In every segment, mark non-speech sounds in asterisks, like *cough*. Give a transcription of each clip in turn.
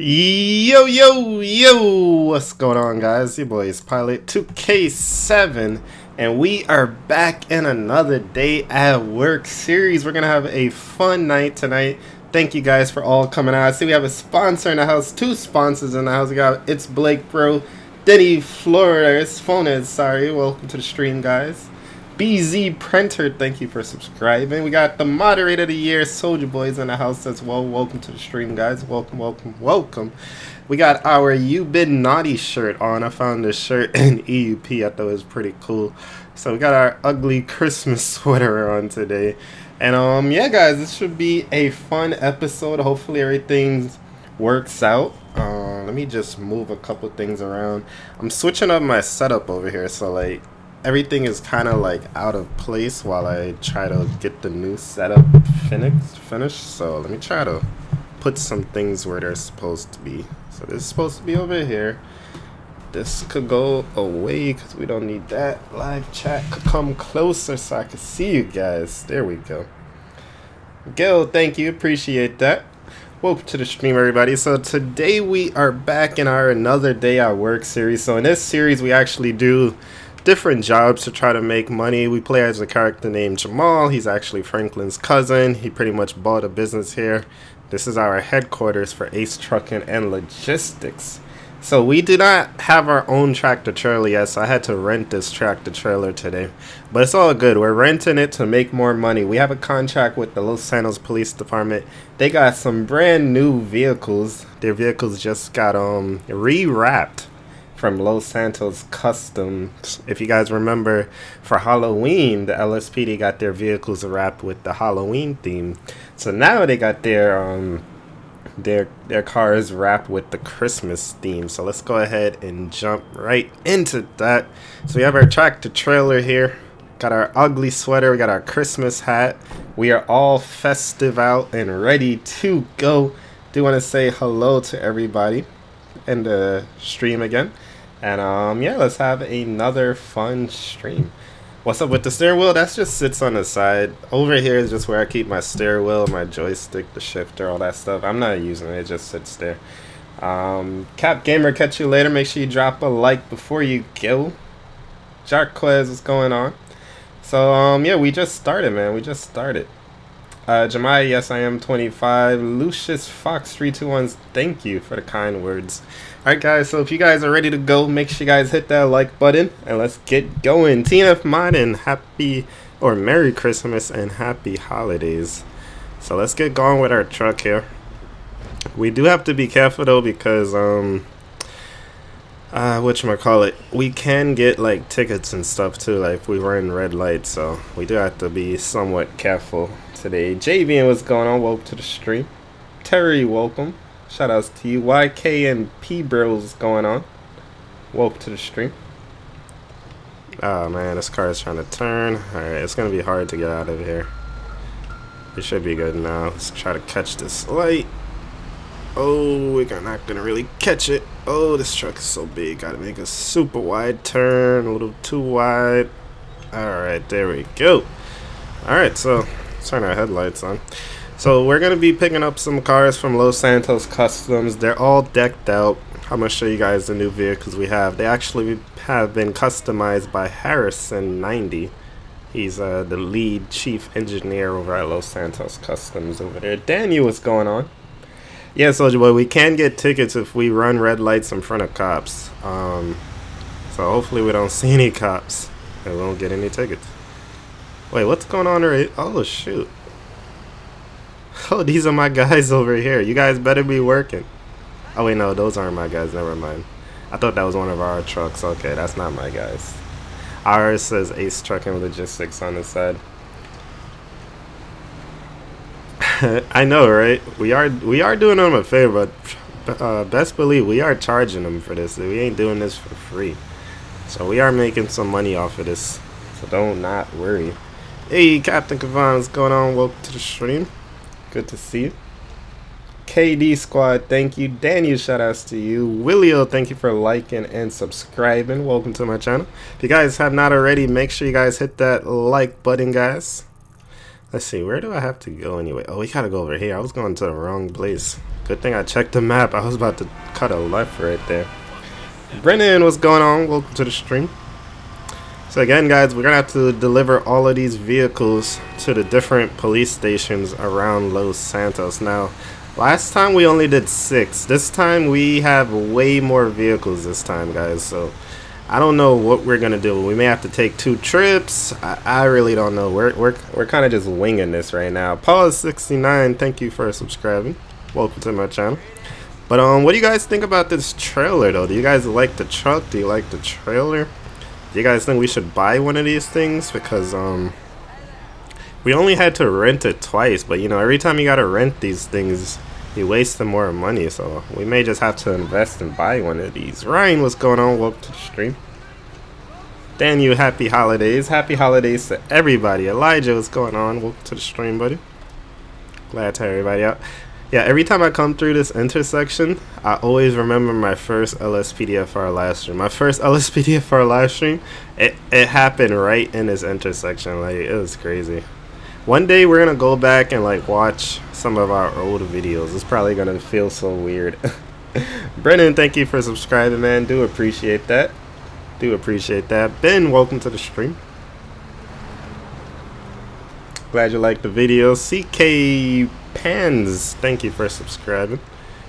Yo, yo, yo! What's going on, guys? Your boy is Pilot 2K7, and we are back in another day at work series. We're gonna have a fun night tonight. Thank you guys for all coming out. I see we have a sponsor in the house, two sponsors in the house. We got It's Blake Bro, Denny Flores, phone is sorry. Welcome to the stream, guys. BZ Printer, thank you for subscribing. We got the moderator of the year, Soldier Boys, in the house as well. Welcome to the stream, guys. Welcome, welcome, welcome. We got our You Been Naughty shirt on. I found this shirt in *laughs* EUP. I thought it was pretty cool. So we got our ugly Christmas *laughs* sweater on today. And um, yeah, guys, this should be a fun episode. Hopefully everything works out. Uh, let me just move a couple things around. I'm switching up my setup over here, so like everything is kind of like out of place while I try to get the new setup finished. Finished. So let me try to put some things where they're supposed to be. So this is supposed to be over here. This could go away because we don't need that. Live chat could come closer so I can see you guys. There we go. Gil, thank you. Appreciate that. Welcome to the stream, everybody. So today we are back in our Another Day at Work series. So in this series, we actually do different jobs to try to make money. We play as a character named Jamal. He's actually Franklin's cousin. He pretty much bought a business here. This is our headquarters for Ace Trucking and Logistics. So we do not have our own tractor trailer yet, so I had to rent this tractor trailer today. But it's all good. We're renting it to make more money. We have a contract with the Los Santos Police Department. They got some brand new vehicles. Their vehicles just got um rewrapped from Los Santos Customs. If you guys remember, for Halloween, the LSPD got their vehicles wrapped with the Halloween theme. So now they got their um their their cars wrapped with the Christmas theme. So let's go ahead and jump right into that. So we have our tractor trailer here. Got our ugly sweater. We got our Christmas hat. We are all festive out and ready to go. Do want to say hello to everybody in the stream again. And um, yeah, let's have another fun stream. What's up with the steering wheel? That just sits on the side. Over here is just where I keep my steering wheel, my joystick, the shifter, all that stuff. I'm not using it, it just sits there. Um, Cap Gamer, catch you later. Make sure you drop a like before you go. Jarquez, what's going on? So, um, yeah, we just started, man. We just started. Uh, Jemai, yes, I am 25. Lucius Fox 321, thank you for the kind words. Alright, guys, so if you guys are ready to go, make sure you guys hit that like button and let's get going. TNF and happy or Merry Christmas and Happy Holidays. So let's get going with our truck here. We do have to be careful though because, um, uh, what you call it? We can get like tickets and stuff too, like if we run red lights. So we do have to be somewhat careful today. JV, and what's going on? Welcome to the stream. Terry, welcome. Shout outs to you. YK and P Bros going on. Welcome to the stream. Oh man, this car is trying to turn. Alright, it's gonna be hard to get out of here. It should be good now. Let's try to catch this light. Oh, we're not gonna really catch it. Oh, this truck is so big. Gotta make a super wide turn. A little too wide. Alright, there we go. Alright, so turn our headlights on. So we're going to be picking up some cars from Los Santos Customs. They're all decked out. I'm going to show you guys the new vehicles we have. They actually have been customized by Harrison 90. He's uh, the lead chief engineer over at Los Santos Customs over there. Daniel, what's going on? Yeah, Soldier Boy, we can get tickets if we run red lights in front of cops. Um, so hopefully we don't *laughs* see any cops and we won't get any tickets. Wait, what's going on right? Oh, shoot. *laughs* Oh, these are my guys *laughs* over here. You guys better be working. Oh, wait, no, those aren't my guys. Never mind. I thought that was one of our trucks. Okay, that's not my guys. Ours says Ace Trucking Logistics on the side. *laughs* I know, right? We are we are doing them a favor, but uh, best believe we are charging them for this. We ain't doing this for free. So we are making some money off of this. So don't not worry. Hey, Captain Kavan, what's going on? Welcome to the stream. Good to see you. KD Squad, thank you. Daniel, shoutouts to you. Willio, thank you for liking and subscribing. Welcome to my channel. If you guys have not already, make sure you guys hit that like button, guys. Let's see, where do I have to go anyway? Oh, we gotta go over here. I was going to the wrong place. Good thing I checked the map. I was about to cut a left right there. Brennan, what's going on? Welcome to the stream. So again, guys, we're going to have to deliver all of these vehicles to the different police stations around Los Santos. Now, last time we only did six. This time we have way more vehicles this time, guys. So I don't know what we're going to do. We may have to take two trips. I, I really don't know. We're, we're, we're kind of just winging this right now. Paul69, thank you for subscribing. Welcome to my channel. But um, what do you guys think about this trailer, though? Do you guys like the truck? Do you like the trailer? You guys think we should buy one of these things? Because, um, we only had to rent it twice, but, you know, every time you gotta rent these things, you waste some more money, so we may just have to invest and buy one of these. Ryan, what's going on? Welcome to the stream. Dan, you happy holidays. Happy holidays to everybody. Elijah, what's going on? Welcome to the stream, buddy. Glad to have everybody out. Yeah, every time I come through this intersection, I always remember my first LSPDFR live stream. My first *laughs* LSPDFR live stream, it, it happened right in this intersection. Like, it was crazy. One day we're going to go back and, like, watch some of our old videos. It's probably going to feel so weird. *laughs* Brennan, thank you for subscribing, man. Do appreciate that. Do appreciate that. Ben, welcome to the stream. Glad you liked the video. CK Pans, thank you for subscribing.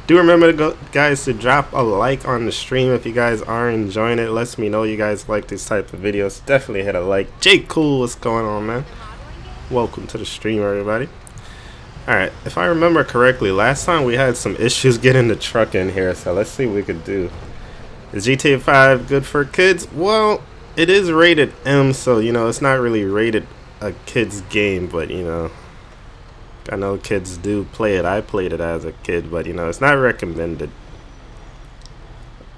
Do remember to go, guys to drop a like on the stream if you guys are enjoying it. Lets me know you guys like this type of videos. Definitely hit a like. Jake Cool, what's going on, man? Welcome to the stream, everybody. Alright, if I remember correctly, last time we had some issues *laughs* getting the truck in here, so let's see what we could do. Is GTA 5 good for kids? Well, it is rated M, so, you know, it's not really rated a kid's game, but you know, I know kids do play it. I played it as a kid, but you know, it's not recommended.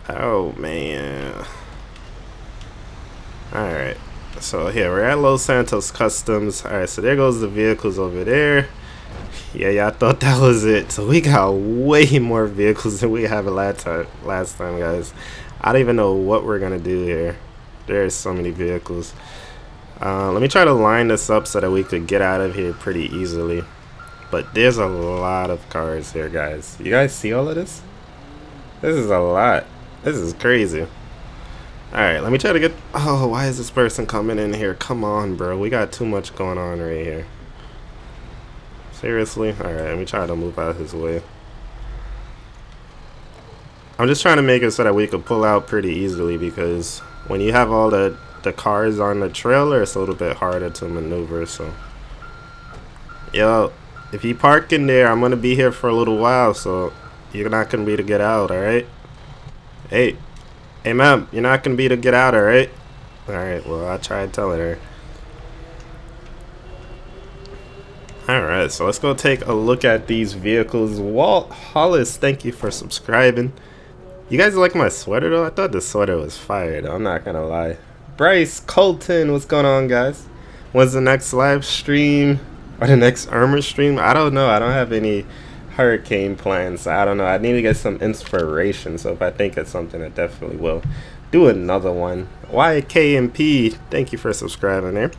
Oh man. Alright. So here we're at Los Santos Customs. Alright, so there goes the vehicles over there. Yeah, yeah, I thought that was it. So we got way more vehicles than we have last time last time, guys. I don't even know what we're gonna do here. There's so many vehicles. Uh, let me try to line this up so that we could get out of here pretty easily. But there's a lot of cars here, guys. You guys see all of this? This is a lot. This is crazy. Alright, let me try to get... Oh, why is this person coming in here? Come on, bro. We got too much going on right here. Seriously? Alright, let me try to move out of his way. I'm just trying to make it so that we could pull out pretty easily because when you have all the, the cars on the trailer, it's a little bit harder to maneuver, so... Yo, if you park in there, I'm going to be here for a little while, so you're not going to be to get out, alright? Hey, Hey, ma'am, you're not going to be to get out, alright? Alright, well, I'll try and tell her. Alright, so let's go take a look at these vehicles. Walt Hollis, thank you for subscribing. You guys like my sweater, though? I thought the sweater was fire, though. I'm not to lie. Bryce Colton, what's going on, guys? When's the next live stream? Or the next Armor stream? I don't know. I don't have any hurricane plans. I don't know. I need to get some inspiration. So if I think of something, I definitely will do another one. YKMP, thank you for subscribing there.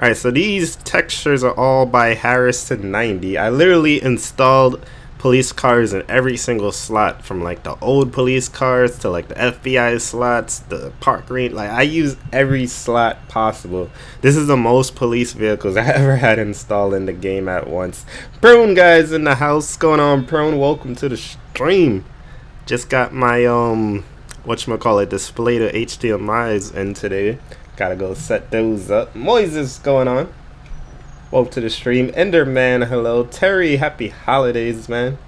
Alright, so these textures are all by Harrison 90. I literally installed police cars in every single slot from like the old police cars to like the FBI slots, the park green. Like I use every slot possible. This is the most police vehicles *laughs* I ever had installed in the game at once. Prone guys in the house going on Prone. Welcome to the stream. Just got my um whatchamacallit display to HDMI's in today. Gotta go set those up. Moises going on. Welcome to the stream. Enderman, hello. Terry, happy holidays, man.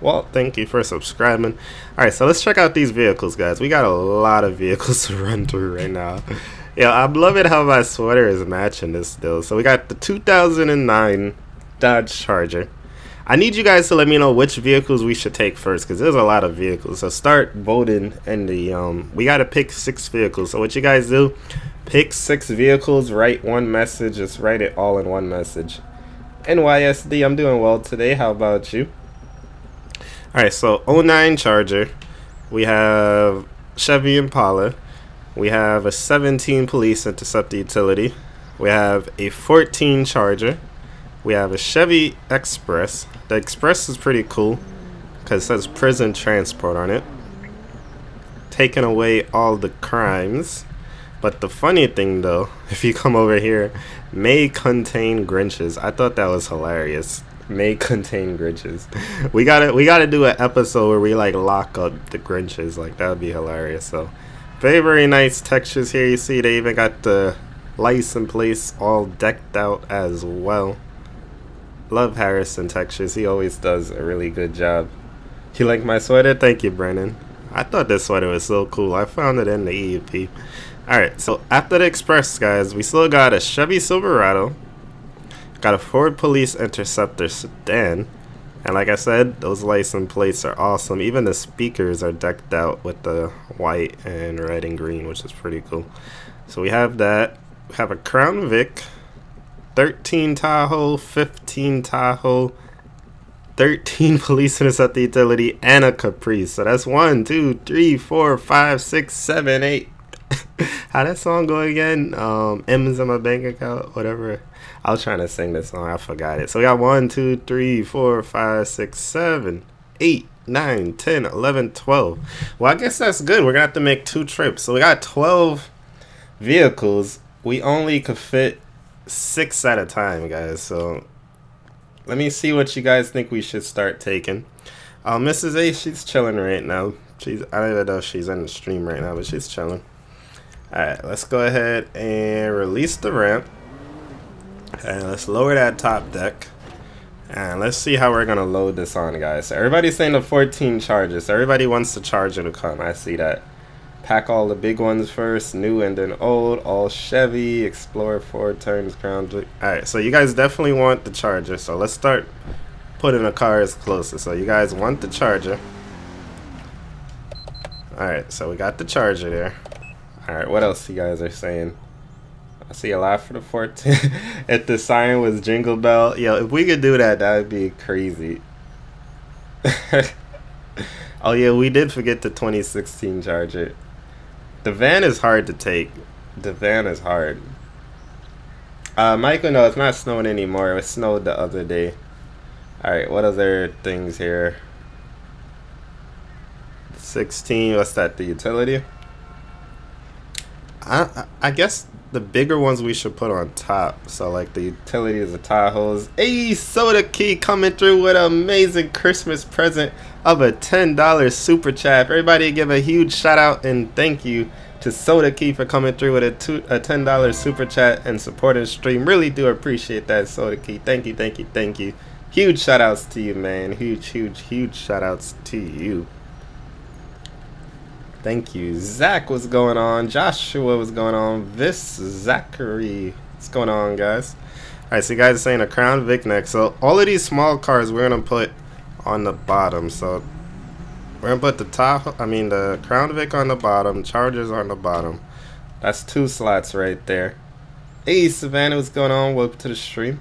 Well, thank you for subscribing. Alright, so let's check out these vehicles, guys. We got a lot of vehicles *laughs* to run through right now. yeah, I'm loving how my sweater is matching this though. So we got the 2009 Dodge Charger. I need you guys to let me know which vehicles we should take first because there's a lot of vehicles. So start voting in the um we gotta pick six vehicles. So what you guys do, Pick six vehicles, write one message, just write it all in one message. NYSD, I'm doing well today. How about you? Alright, so 09 Charger. We have Chevy Impala. We have a 17 Police Interceptor Utility. We have a 14 Charger. We have a Chevy Express. The Express is pretty cool because it says prison transport on it. Taking away all the crimes. But the funny thing though, *laughs* if you come over here, may contain Grinches. I thought that was hilarious. May contain Grinches. *laughs* We gotta we gotta do an episode where we like lock up the Grinches. Like that would be hilarious. So very very nice textures here. You see they even got the license plates all decked out as well. Love Harrison textures. He always does a really good job. You like my sweater? Thank you, Brennan. I thought this sweater was so cool. I found it in the EUP. Alright, so after the Express, guys, we still got a Chevy Silverado, got a Ford Police Interceptor sedan, and like I said, those license plates are awesome. Even the speakers are decked out with the white and red and green, which is pretty cool. So we have that. We have a Crown Vic, 13 Tahoe, 15 Tahoe, 13 *laughs* police interceptor utility, and a Caprice. So that's one, two, three, four, five, six, seven, eight, *laughs* how that song go again? Um, M's in my bank account, whatever. I was trying to sing this song, I forgot it. So we got one, two, three, four, five, six, seven, eight, nine, ten, eleven, twelve. Well, I guess that's good. We're gonna have to make two trips. So we got 12 vehicles. We only could fit six at a time, guys. So let me see what you guys think we should start taking. Uh, Mrs. A, she's chilling right now. She's I don't even know if she's in the stream right now, but she's chilling. Alright, let's go ahead and release the ramp. And let's lower that top deck. And let's see how we're to load this on, guys. So everybody's saying the 14 charges. Everybody wants the charger to come. I see that. Pack all the big ones first. New and then old. All Chevy. Explorer, Ford, turns, Crown. Alright, so you guys definitely want the charger. So let's start putting the cars closer. So you guys want the charger. Alright, so we got the charger there. Alright, what else you guys are saying? I see a lot for the 14. *laughs* if the sign was Jingle Bell, yo, if we could do that, that would be crazy. *laughs* oh yeah, we did forget the 2016 Charger. The van is hard to take. The van is hard. Uh, Michael, no, it's not snowing anymore. It snowed the other day. Alright, what other things here? 16, what's that, the utility? I, I guess the bigger ones we should put on top. So like the utilities, the Tahoes. Hey, Soda Key coming through with an amazing Christmas present of a $10 super chat. Everybody give a huge shout out and thank you to Soda Key for coming through with a, a $10 super chat and supporting stream. Really do appreciate that, Soda Key. Thank you, thank you, thank you. Huge shout outs to you, man. Huge, huge, huge shout outs to you. Thank you. Zach, what's going on? Joshua, what's going on? This Zachary, what's going on, guys? Alright, so you guys are saying a Crown Vic next. So all of these small cars we're going to put on the bottom. So we're going to put the top, I mean the Crown Vic on the bottom, Chargers on the bottom. That's two slots right there. Hey, Savannah, what's going on? Welcome to the stream.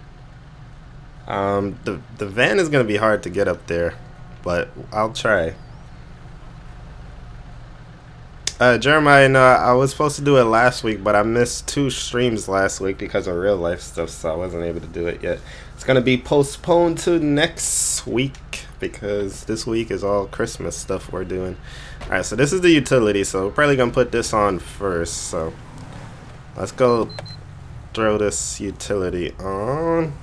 Um, the, the van is going to be hard to get up there, but I'll try. Uh, Jeremiah, no, I was supposed to do it last week, but I missed two streams last week because of real life stuff, so I wasn't able to do it yet. It's going to be postponed to next week because this week is all Christmas stuff we're doing. Alright, so this is the utility, so we're probably going to put this on first, so let's go throw this utility on.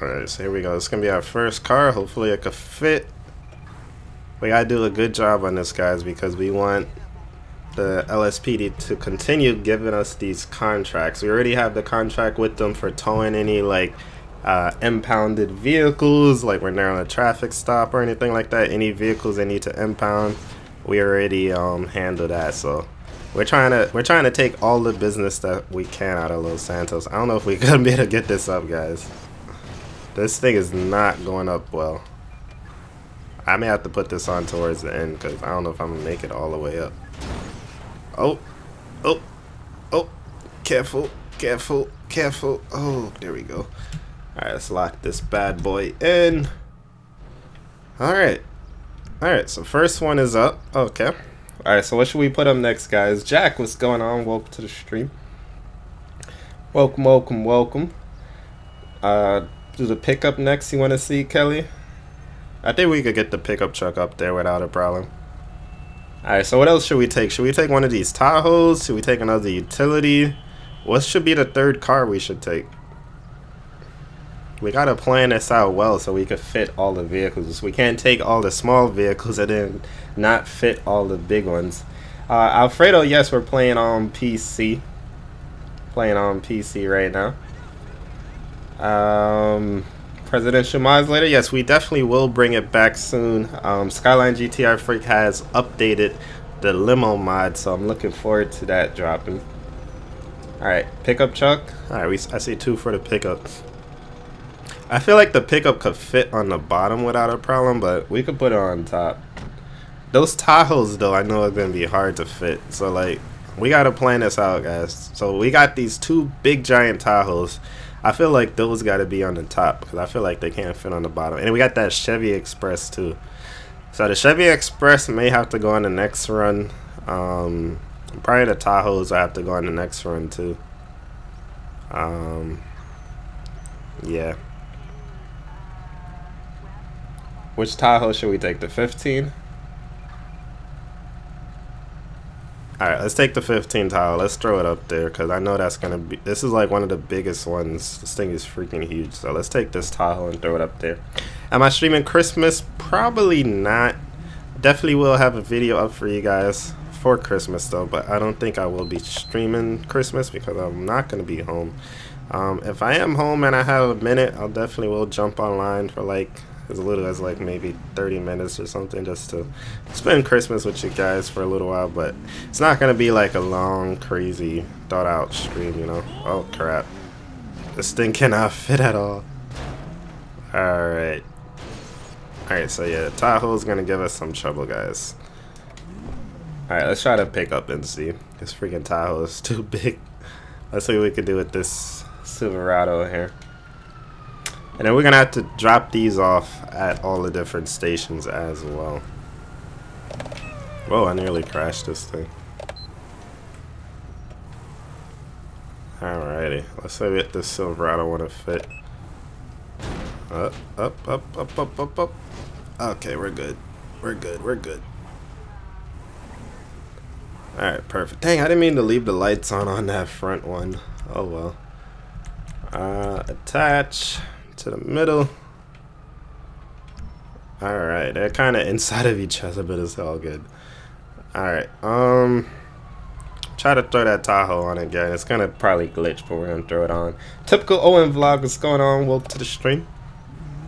Alright, so here we go. It's going to be our first car. Hopefully it could fit we gotta do a good job on this, guys, because we want the LSPD to continue giving us these contracts. We already have the contract with them for towing any like uh, impounded vehicles, like when they're on a traffic stop or anything like that. Any vehicles they need to impound, we already um, handle that. So we're trying to we're trying to take all the business that we can out of Los Santos. I don't know if we're *laughs* gonna be able to get this up, guys. This thing is not going up well. I may have to put this on towards the end because I don't know if I'm going to make it all the way up. Oh, oh, oh, careful, careful, careful. Oh, there we go. All right, let's lock this bad boy in. All right. All right, so first one is up. Okay. All right, so what should we put up next, guys? Jack, what's going on? Welcome to the stream. Welcome, welcome, welcome. Uh, do the pickup next you want to see, Kelly? I think we could get the pickup truck up there without a problem. Alright, so what else should we take? Should we take one of these Tahoes? Should we take another utility? What should be the third car we should take? We gotta plan this out well so we can fit all the vehicles. We can't take all the small vehicles and then not fit all the big ones. Uh, Alfredo, yes, we're playing on PC. Playing on PC right now. Um, presidential mods later. Yes, we definitely will bring it back soon. Um, Skyline GTR Freak has updated the limo mod, so I'm looking forward to that dropping. Alright, pickup chuck Alright, we I see two for the pickup. I feel like the pickup could fit on the bottom without a problem, but we could put it on top. Those Tahoes, though, I know are to be hard to fit. So, like, we got to plan this out, guys. So, we got these two big giant Tahoes. I feel like those got to be on the top because I feel like they can't fit on the bottom. And we got that Chevy Express too. So the Chevy Express may have to go on the next run. Um, probably the Tahoes I have to go on the next run too. Um, yeah. Which Tahoe should we take? The 15? Alright, let's take the 15 Tahoe. Let's throw it up there because I know that's going to be... This is like one of the biggest ones. This thing is freaking huge. So let's take this Tahoe and throw it up there. Am I streaming Christmas? Probably not. Definitely will have a video up for you guys for Christmas though. But I don't think I will be streaming Christmas because I'm not going to be home. Um, if I am home and I have a minute, I'll definitely will jump online for like as little as like maybe 30 minutes or something just to spend Christmas with you guys for a little while. But it's not going to be like a long, crazy, thought out stream, you know? Oh, crap. This thing cannot *laughs* fit at all. Alright. Alright, so yeah, Tahoe's going to give us some trouble, guys. Alright, let's try to pick up and see. This freaking Tahoe is *laughs* too big. Let's see what we can do with this Silverado here. And then we're gonna have to drop these off at all the different stations as well. Whoa, I nearly crashed this thing. Alrighty, let's see if this Silverado want to fit. Up, up, up, up, up, up, up. Okay, we're good. We're good. We're good. Alright, perfect. Dang, I didn't mean to leave the lights on on that front one. Oh well. Uh, attach to the middle. Alright, they're kind of inside of each other, but it's all good. Alright, um... Try to throw that Tahoe on again. It's gonna probably glitch, but we're gonna throw it on. Typical Owen vlog. What's going on? Welcome to the stream.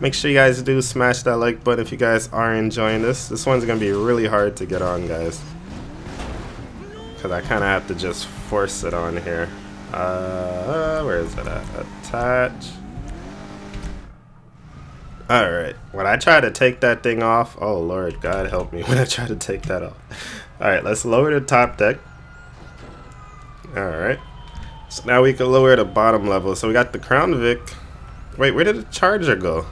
Make sure you guys do smash that like button if you guys are enjoying this. This one's gonna be really hard to get on, guys. Because I kind of have to just force it on here. Uh, where is it at? Attach. Alright, when I try to take that thing off, oh lord, God help me *laughs* when I try to take that off. Alright, let's lower the top deck. Alright. So now we can lower the bottom level. So we got the Crown Vic. Wait, where did the charger go?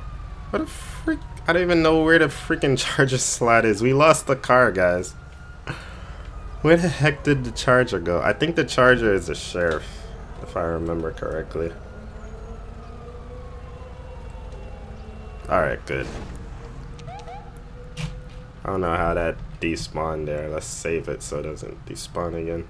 What a freak. I don't even know where the freaking *laughs* charger slot is. We lost the car, guys. Where the heck did the charger go? I think the charger is the sheriff, if I remember correctly. Alright, good. I don't know how that despawned there. Let's save it so it doesn't despawn again.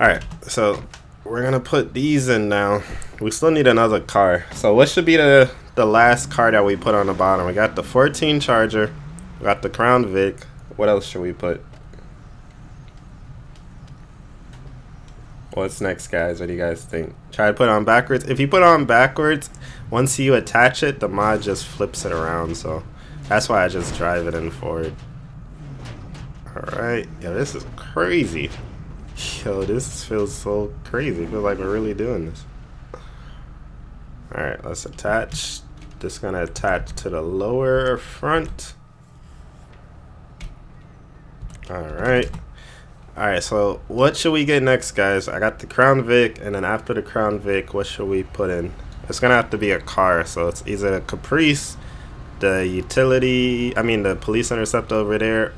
Alright, so we're gonna put these in now. We still need another car. So what should be the, the last car that we put on the bottom? We got the 14 Charger. We got the Crown Vic. What else should we put? What's next, guys? What do you guys think? Try to put on backwards. If you put on backwards, once you attach it, the mod just flips it around. So that's why I just drive it in forward. Alright. Yeah, this is crazy. Yo, this feels so crazy. Feels like we're really doing this. Alright, let's attach. Just gonna attach to the lower front. Alright. Alright, so what should we get next, guys? I got the Crown Vic, and then after the Crown Vic, what should we put in? It's gonna have to be a car, so it's either a Caprice, the utility, I mean the police interceptor over there,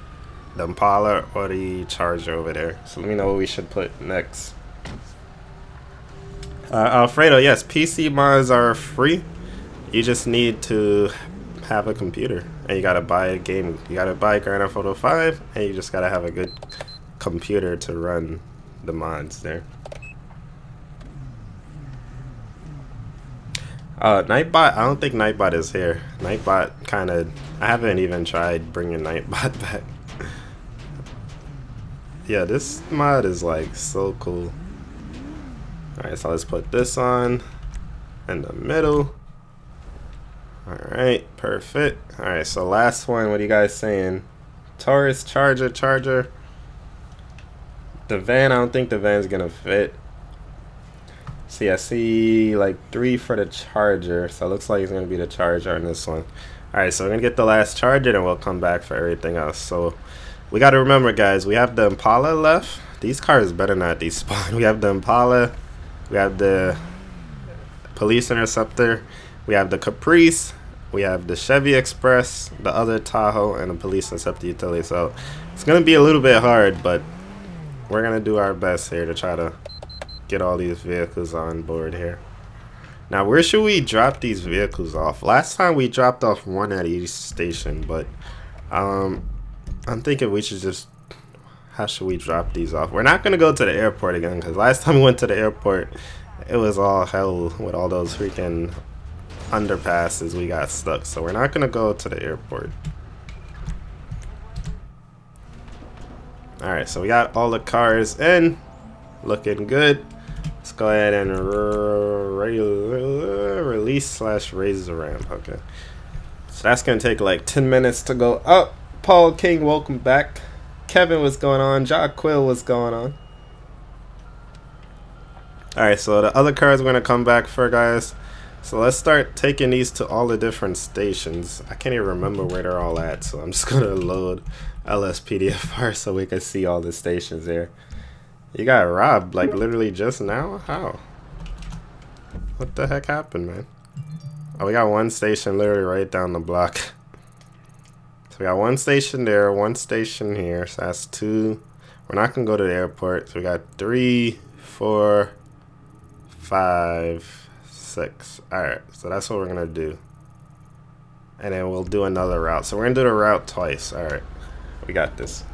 the Impala or the Charger over there. So let me know what we should put next. Uh, Alfredo, yes, PC mods are free. You just need to have a computer and you gotta buy a game. You gotta buy Grand Theft Auto 5 and you just gotta have a good computer to run the mods there. Uh, Nightbot, I don't think Nightbot is here. Nightbot kind of, I haven't even tried bringing Nightbot *laughs* back yeah, this mod is like so cool. Alright, so let's put this on in the middle. Alright, perfect. Alright, so last one, what are you guys saying? Taurus, Charger, Charger. The van, I don't think the van's gonna fit. See, I see like three for the Charger, so it looks like it's gonna be the Charger on this one. Alright, so we're gonna get the last Charger and we'll come back for everything else. So we got to remember, guys, we have the Impala left. These cars better not despawn. *laughs* We have the Impala. We have the Police Interceptor. We have the Caprice. We have the Chevy Express, the other Tahoe, and the Police Interceptor Utility. So it's to be a little bit hard, but we're going to do our best here to try to get all these vehicles on board here. Now, where should we drop these vehicles off? Last time we dropped off one at each station, but um, I'm thinking we should just. How should we drop these off? We're not gonna go to the airport again because last time we went to the airport, it was all hell with all those freaking underpasses. We got stuck, so we're not gonna go to the airport. Alright, so we got all the cars in. Looking good. Let's go ahead and re release slash raise the ramp. Okay. So that's going to take like 10 minutes to go up. Paul King, welcome back. Kevin, what's going on? Jock Quill, what's going on? Alright, so the other cars we're going to come back for, guys. So let's start taking these to all the different stations. I can't even remember where they're all at, so I'm just going *laughs* to load LSPDFR so we can see all the stations there. You got robbed, like, literally just now? How? What the heck happened, man? Oh, we got one station literally right down the block. So we got one station there, one station here. So that's two. We're not going to go to the airport. So we got three, four, five, six. All right. So that's what we're going to do. and then we'll do another route. So we're gonna do the route twice. All right, we got this.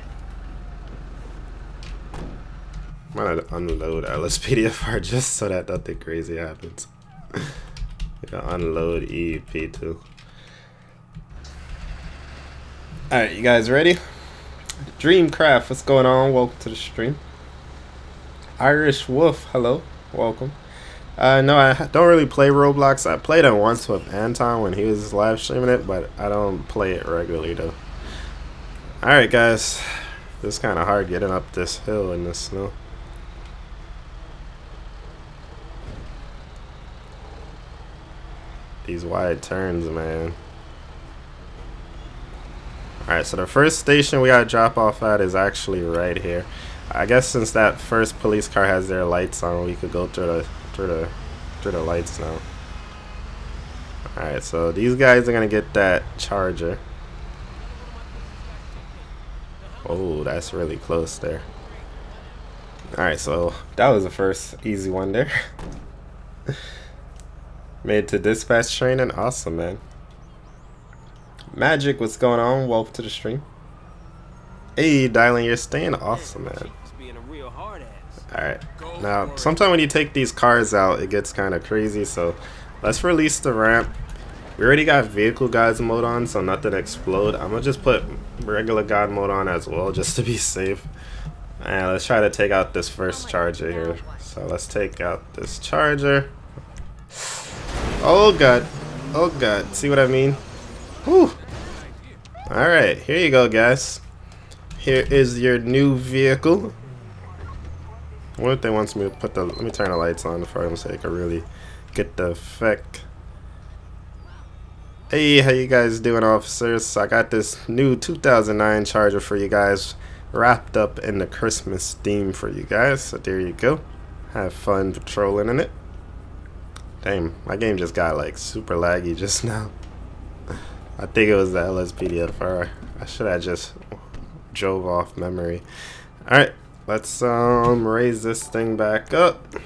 I'm gonna unload LSPDFR *laughs* just so that nothing crazy happens. *laughs* unload EEP too. Alright, you guys ready? Dreamcraft, what's going on? Welcome to the stream. Irish Wolf, hello. Welcome. Uh, no, I don't really play Roblox. I played it once with Anton when he was live streaming it, but I don't play it regularly though. Alright guys, it's kind of hard getting up this hill in the snow. These wide turns, man. Alright, so the first station we gotta drop off at is actually right here. I guess since that first police car has their lights on, we could go through the through the through the lights now. Alright, so these guys are gonna get that charger. Oh, that's really close there. Alright, so that was the first easy one there. *laughs* Made to dispatch training. Awesome, man. Magic, what's going on? Welcome to the stream. Hey, dialing, you're staying awesome, man. Alright. Now, sometimes when you take these cars out, it gets kind of crazy, so let's release the ramp. We already got vehicle guys mode on, so nothing explode. I'm gonna just put regular god mode on as well, just to be safe. And let's try to take out this first charger here. So let's take out this charger. Oh god. Oh god. See what I mean? Whew. Alright, here you go guys. Here is your new vehicle. What if they wants me to put the let me turn the lights on for them they can really get the effect. Hey, how you guys doing officers? I got this new 2009 Charger for you guys wrapped up in the Christmas theme for you guys. So there you go. Have fun patrolling in it. Damn, my game just got like super laggy just now. I think it was the LSPDFR. I should have just drove off memory. Alright, let's um raise this thing back up.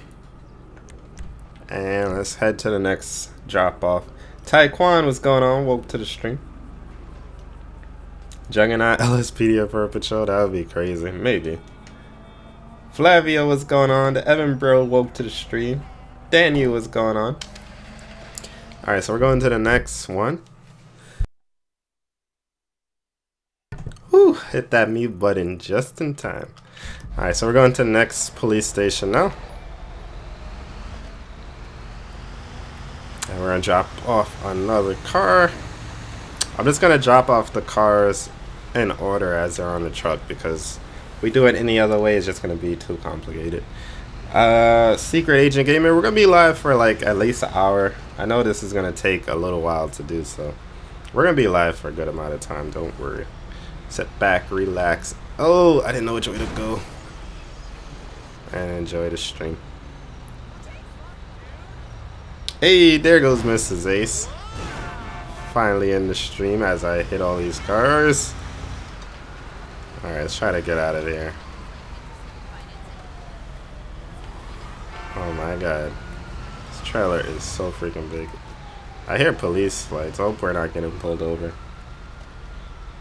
And let's head to the next drop off. Taekwon, what's going on? Welcome to the stream. Juggernaut *laughs* LSPDFR patrol, that would be crazy. Maybe. Flavio, what's going on? The Evan Bro, woke to the stream. Daniel, what's going on? Alright, so we're going to the next one. Whew, hit that mute button just in time. Alright, so we're going to the next police station now. And we're to drop off another car. I'm just to drop off the cars in order as they're on the truck because we do it any other way, it's just to be too complicated. Uh, Secret Agent Gamer, we're gonna be live for like at least an hour. I know this is gonna take a little while to do so. We're gonna be live for a good amount of time, don't worry. Sit back, relax. Oh, I didn't know which way to go. And enjoy the stream. Hey, there goes Mrs. Ace. Finally in the stream as I hit all these cars. Alright, let's try to get out of here. Oh my god. This trailer is so freaking big. I hear police lights. I hope we're not getting pulled over.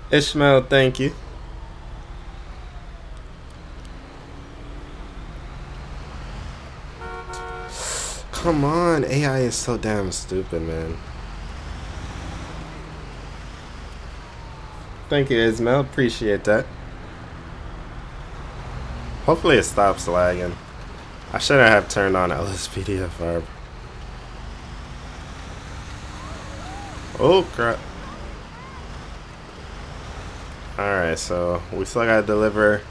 Ishmael, thank you. Come on, AI is so damn stupid, man. Thank you, Ismail. Appreciate that. Hopefully it stops lagging. I shouldn't have turned on LSPDFR. Oh crap. Alright, so we still gotta deliver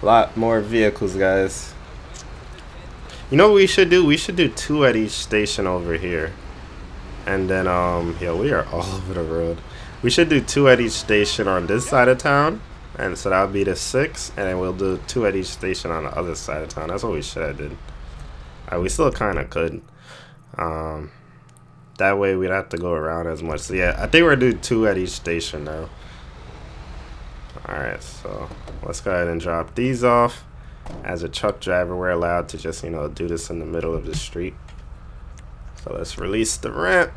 a lot more vehicles, guys. You know what we should do? We should do two at each station over here. And then, um, yeah, we are all *laughs* over the road. We should do two at each station on this side of town. And so that would be the six, and then we'll do two at each station on the other side of town. That's what we should have did. Uh, we still kind of could. Um, that way we'd have to go around as much. So yeah, I think we're going to do two at each station now. Alright, so let's go ahead and drop these off. As a truck driver, we're allowed to just, you know, do this in the middle of the street. So let's release the ramp.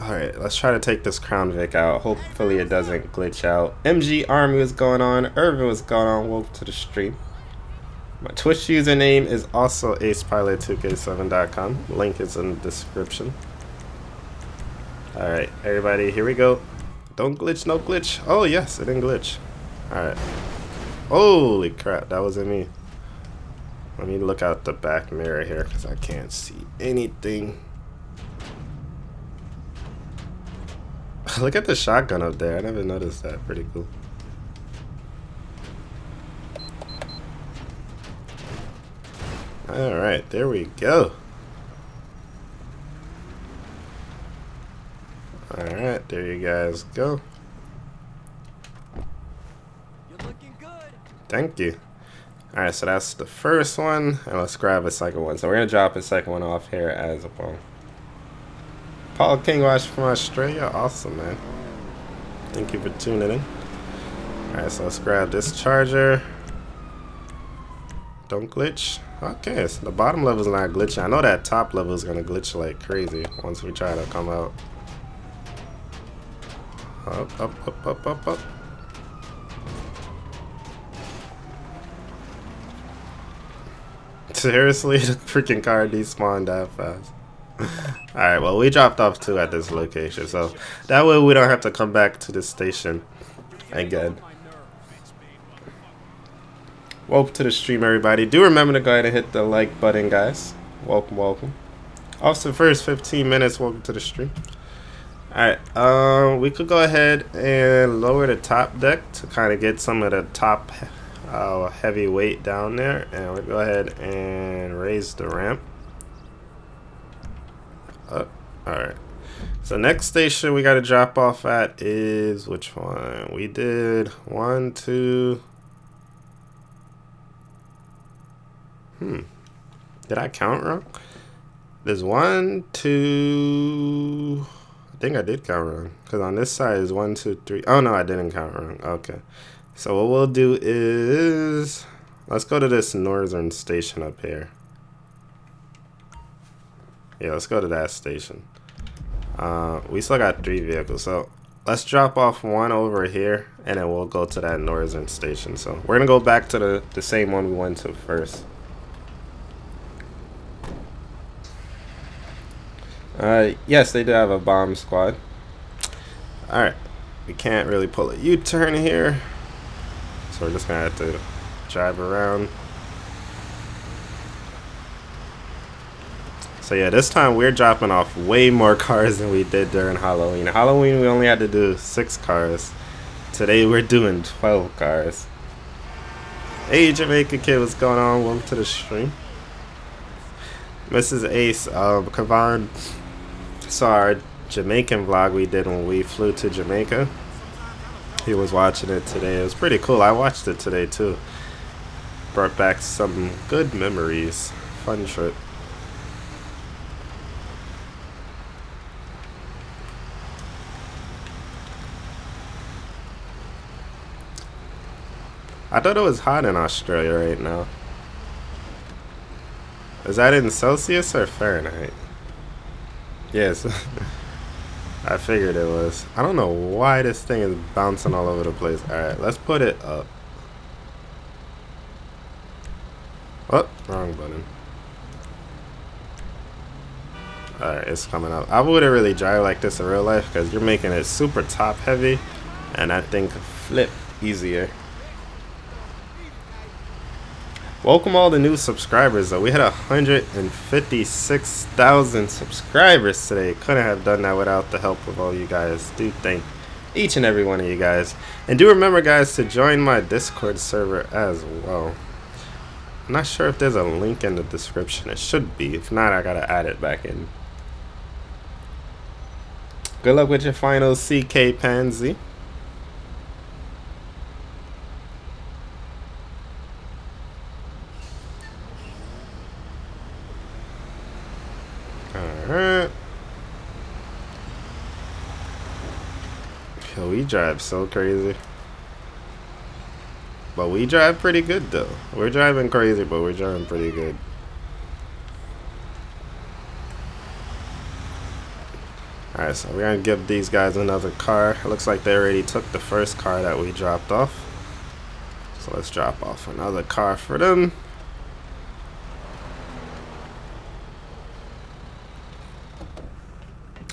Alright, let's try to take this Crown Vic out. Hopefully it doesn't glitch out. MG Army was going on. Irvin was going on. Welcome to the stream. My Twitch username is also AcePilot2K7.com. Link is in the description. Alright, everybody, here we go. Don't glitch, no glitch. Oh, yes, it didn't glitch. Alright. Holy crap, that wasn't me. Let me look out the back mirror here because I can't see anything. *laughs* look at the shotgun up there. I never noticed that. Pretty cool. Alright, there we go. Alright, there you guys go. Thank you. Alright, so that's the first one. And let's grab a second one. So we're going to drop a second one off here as well. Paul King from Australia. Awesome, man. Thank you for tuning in. Alright, so let's grab this charger. Don't glitch. Okay, so the bottom level is not glitching. I know that top level is going to glitch like crazy once we try to come out. Up, up, up, up, up, up. Seriously, *laughs* the freaking car despawned that fast. *laughs* Alright, well, we dropped off two at this location, so that way we don't have to come back to the station again. Welcome to the stream, everybody. Do remember to go ahead and hit the like button, guys. Welcome, welcome. Also, first 15 minutes, welcome to the stream. Alright, um, we could go ahead and lower the top deck to kind of get some of the top uh, heavy weight down there and we'll go ahead and raise the ramp. Up all right so next station we got to drop off at is which one? We did one two. Hmm. Did i count wrong? There's one two. I think i did count wrong because on this side is one two three. Oh no i didn't count wrong. Okay so what we'll do is, let's go to this northern station up here. Yeah, let's go to that station. Uh, we still got three vehicles, so let's drop off one over here, and then we'll go to that northern station. So we're gonna go back to the, the same one we went to first. Uh, yes, they do have a bomb squad. Alright, we can't really pull a U-turn here so we're just gonna have to drive around. So yeah, this time we're dropping off way more *laughs* cars than we did during Halloween. Halloween we only had to do six cars. Today we're doing 12 cars. Hey Jamaica kid, what's going on? Welcome to the stream. Mrs. Ace, um, Kavan saw our Jamaican vlog we did when we flew to Jamaica he was watching it today. It was pretty cool. I watched it today too. Brought back some good memories. Fun trip. I thought it was hot in Australia right now. Is that in Celsius or Fahrenheit? Yes. *laughs* I figured it was. I don't know why this thing is bouncing all over the place. Alright, let's put it up. Oh, wrong button. Alright, it's coming up. I wouldn't really drive like this in real life because you're making it super top heavy and thing could flip easier. Welcome all the new subscribers though. We had 156,000 subscribers today. Couldn't have done that without the help of all you guys. Do thank each and every one of you guys. And do remember guys to join my Discord server as well. I'm not sure if there's a link in the description. It should be. If not, I gotta add it back in. Good luck with your final CK Pansy. Alright. Yo, we drive so crazy. But we drive pretty good though. We're driving crazy, but we're driving pretty good. Alright, so we're gonna give these guys another car. It looks like they already took the first car that we dropped off. So let's drop off another car for them.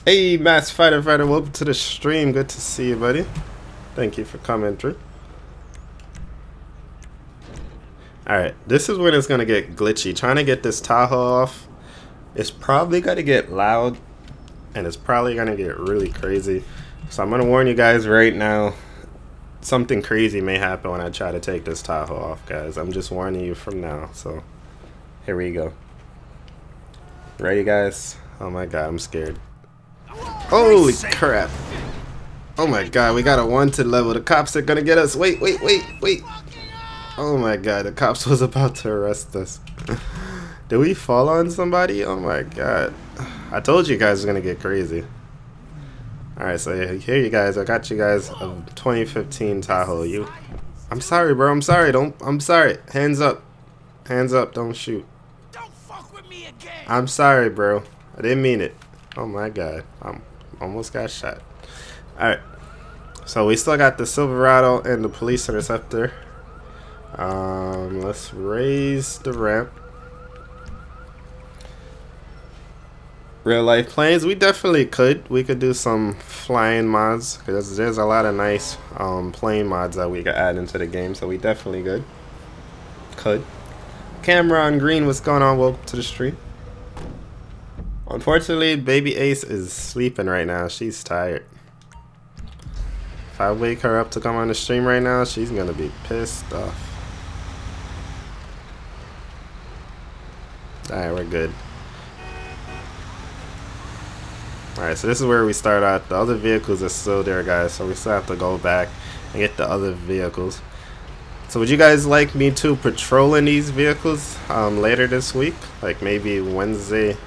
Hey, Mass Fighter Fighter, welcome to the stream. Good to see you, buddy. Thank you for coming through. Alright, this is when it's going to get glitchy. Trying to get this Tahoe off, it's probably going to get loud, and it's probably going to get really crazy. So I'm going to warn you guys right now, something crazy may happen when I try to take this Tahoe off, guys. I'm just warning you from now. So, here we go. Ready, guys? Oh my god, I'm scared. Holy crap. Oh my god, we got a wanted level. The cops are gonna get us. Wait, wait, wait, wait. Oh my god, the cops *laughs* was about to arrest us. *laughs* Did we fall on somebody? Oh my god. I told you guys was gonna get crazy. Alright, so here you guys. I got you guys a 2015 Tahoe. You I'm sorry, bro. I'm sorry. Don't I'm sorry. Hands up. Hands up. Don't shoot. Don't fuck with me again. I'm sorry, bro. I didn't mean it. Oh my god. I'm almost got shot. Alright. So we still got the Silverado and the police interceptor. Um, let's raise the ramp. Real life planes, we definitely could. We could do some flying mods because there's a lot of nice um, plane mods that we could add into the game. So we definitely could. Could. Camera on green, what's going on? Welcome to the stream. Unfortunately, baby Ace is sleeping right now. She's tired. If I wake her up to come on the stream right now, she's gonna be pissed off. Alright, we're good. Alright, so this is where we start out. The other vehicles are still there, guys, so we still have to go back and get the other vehicles. So would you guys like me to patrol in these vehicles um, later this week? Like maybe Wednesday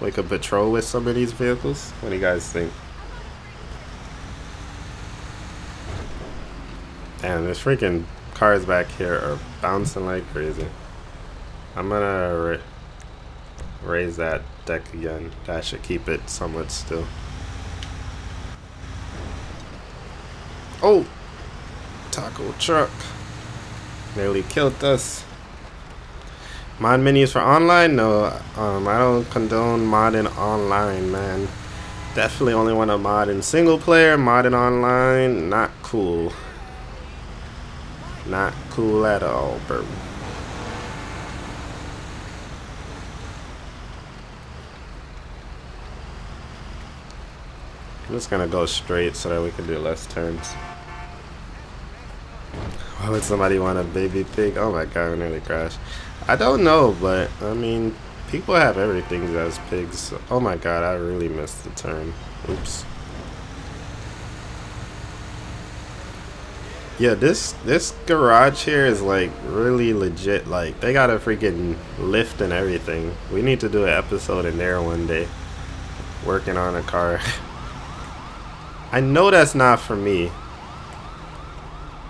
we could patrol with some of these vehicles? What do you guys think? Damn, there's freaking cars back here are bouncing like crazy. I'm gonna ra raise that deck again. That should keep it somewhat still. Oh! Taco truck. Nearly killed us. Mod menus for online? No, um, I don't condone modding online, man. Definitely only want to mod in single player. Modding online, not cool. Not cool at all, bro. I'm just gonna go straight so that we can do less turns. Why would somebody want a baby pig? Oh my god, I nearly crashed. I don't know, but I mean, people have everything as pigs. Oh my god, I really missed the turn. Oops. Yeah, this this garage here is like really legit. Like they got a freaking lift and everything. We need to do an episode in there one day. Working on a car. *laughs* I know that's not for me.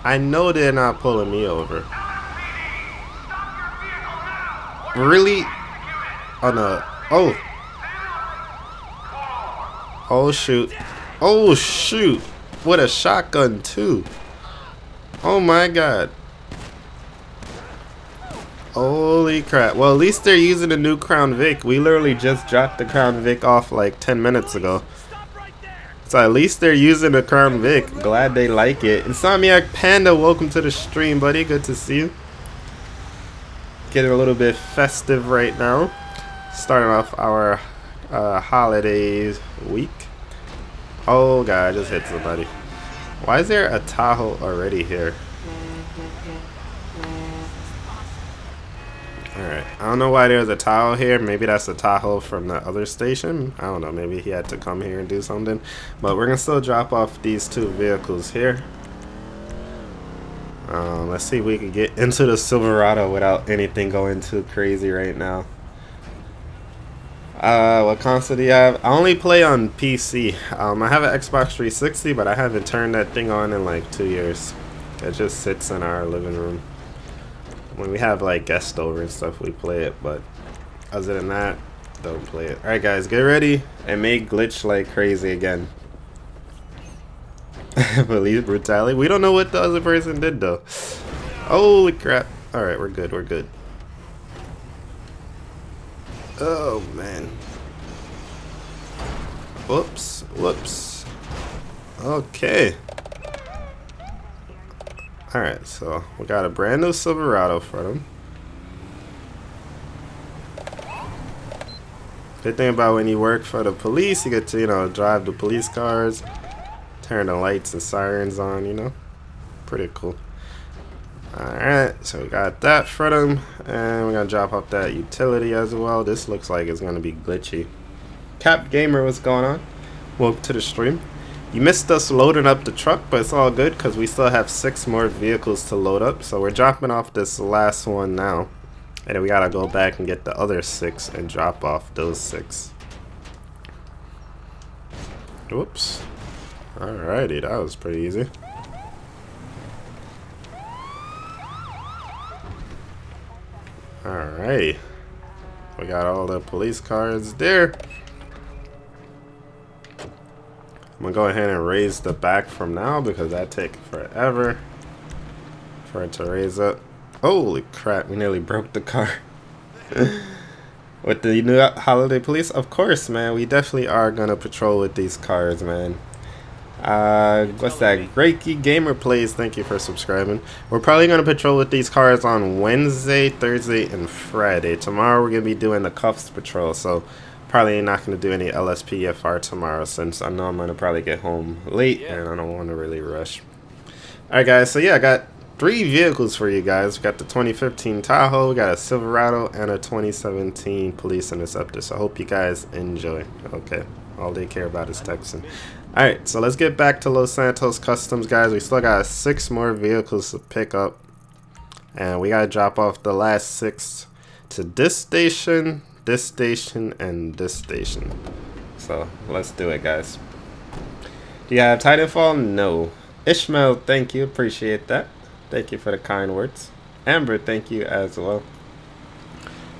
I know they're not pulling me over. Really? Oh no. Oh. Oh shoot. Oh shoot. What a shotgun too. Oh my god. Holy crap. Well, at least they're using the new Crown Vic. We literally just dropped the Crown Vic off like 10 minutes ago. So at least they're using the Crown Vic. Glad they like it. Insomniac Panda, welcome to the stream, buddy. Good to see you getting a little bit festive right now. Starting off our uh, holidays week. Oh god, I just hit somebody. Why is there a Tahoe already here? Alright, I don't know why there's a Tahoe here. Maybe that's the Tahoe from the other station. I don't know, maybe he had to come here and do something. But we're going to still drop off these two vehicles here. Um, let's see if we can get into the Silverado without anything going too crazy right now. Uh, what console do you have? I only play on PC. Um, I have an Xbox 360, but I haven't turned that thing on in like two years. It just sits in our living room. When we have like guests over and stuff, we play it, but other than that, Don't play it. Alright guys, get ready and may glitch like crazy again. *laughs* Police brutality. We don't know what the other person did though. Holy crap. Alright, we're good, we're good. Oh man. Whoops, whoops. Okay. Alright, so we got a brand new Silverado for them. Good thing about when you work for the police, you get to, you know, drive the police cars, turn the lights and sirens on, you know. Pretty cool. Alright, so we got that for them, and we're gonna drop off that utility as well. This looks like it's gonna be glitchy. Cap Gamer, what's going on? Welcome to the stream. You missed us loading up the truck, but it's all good because we still have six more vehicles to load up. So we're dropping off this last one now. And then we gotta go back and get the other six and drop off those six. Whoops. Alrighty, that was pretty easy. Alrighty. We got all the police cars there. I'm gonna go ahead and raise the back from now because that takes forever for it to raise up. Holy crap, we nearly broke the car. *laughs* with the new holiday police? Of course, man. We definitely are to patrol with these cars, man. Uh, what's that? Greaky Gamer Plays, thank you for subscribing. We're probably going to patrol with these cars on Wednesday, Thursday, and Friday. Tomorrow we're going to be doing the Cuffs Patrol, so probably not going to do any LSPDFR tomorrow since I know I'm going to probably get home late and I don't want to really rush. Alright guys, so yeah, I got three vehicles for you guys. We got the 2015 Tahoe, we got a Silverado, and a 2017 Police Interceptor. So I hope you guys enjoy. Okay, all they care about is Texan. Alright, so let's get back to Los Santos Customs, guys. We still got six more vehicles to pick up. And we gotta drop off the last six to this station, this station, and this station. So let's do it, guys. Do you have Titanfall? No. Ishmael, thank you. Appreciate that. Thank you for the kind words. Amber, thank you as well.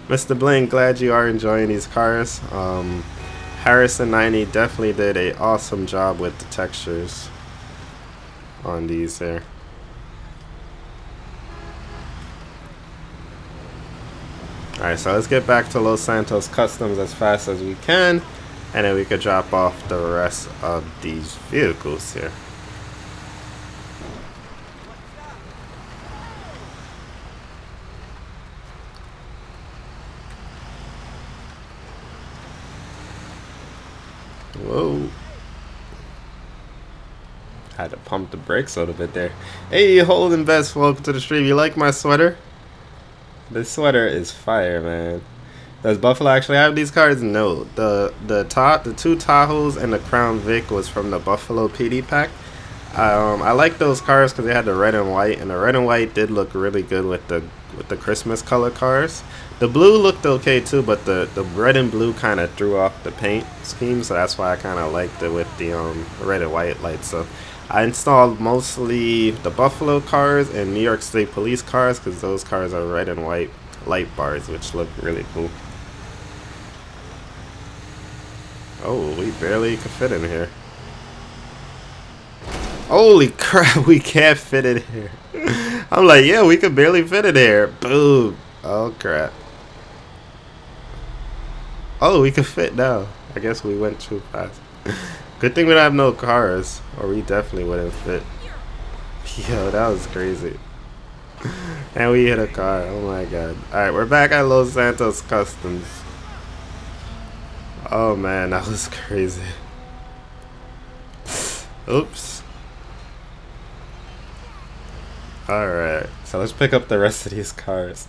Mr. Bling, glad you are enjoying these cars. Um, Harrison 90 definitely did a awesome job with the textures on these here. Alright, so let's get back to Los Santos Customs as fast as we can, and then we could drop off the rest of these vehicles here. Whoa. Had to pump the brakes a little bit there. Hey, Holden Best, welcome to the stream. You like my sweater? This sweater is fire, man. Does Buffalo actually have these cars? No. The the top, the two Tahoes and the Crown Vic was from the Buffalo PD pack. Um, I like those cars because they had the red and white, and the red and white did look really good with the with the Christmas color cars. The blue looked okay too, but the, the red and blue kind of threw off the paint scheme, so that's why I kind of liked it with the um, red and white lights. So I installed mostly the Buffalo cars and New York State Police cars because those cars are red and white light bars, which look really cool. Oh, we barely could fit in here. Holy *laughs* crap, we can't fit in here. *laughs* I'm like, yeah, we could barely fit in here. Boom. Oh, crap. Oh, we can fit now. I guess we went too fast. *laughs* Good thing we don't have no cars, or we definitely wouldn't fit. *laughs* Yo, that was crazy. *laughs* and we hit a car. Oh my god. Alright, we're back at Los Santos Customs. Oh man, *laughs* that was crazy. Oops. Alright, so let's pick up the rest of these cars.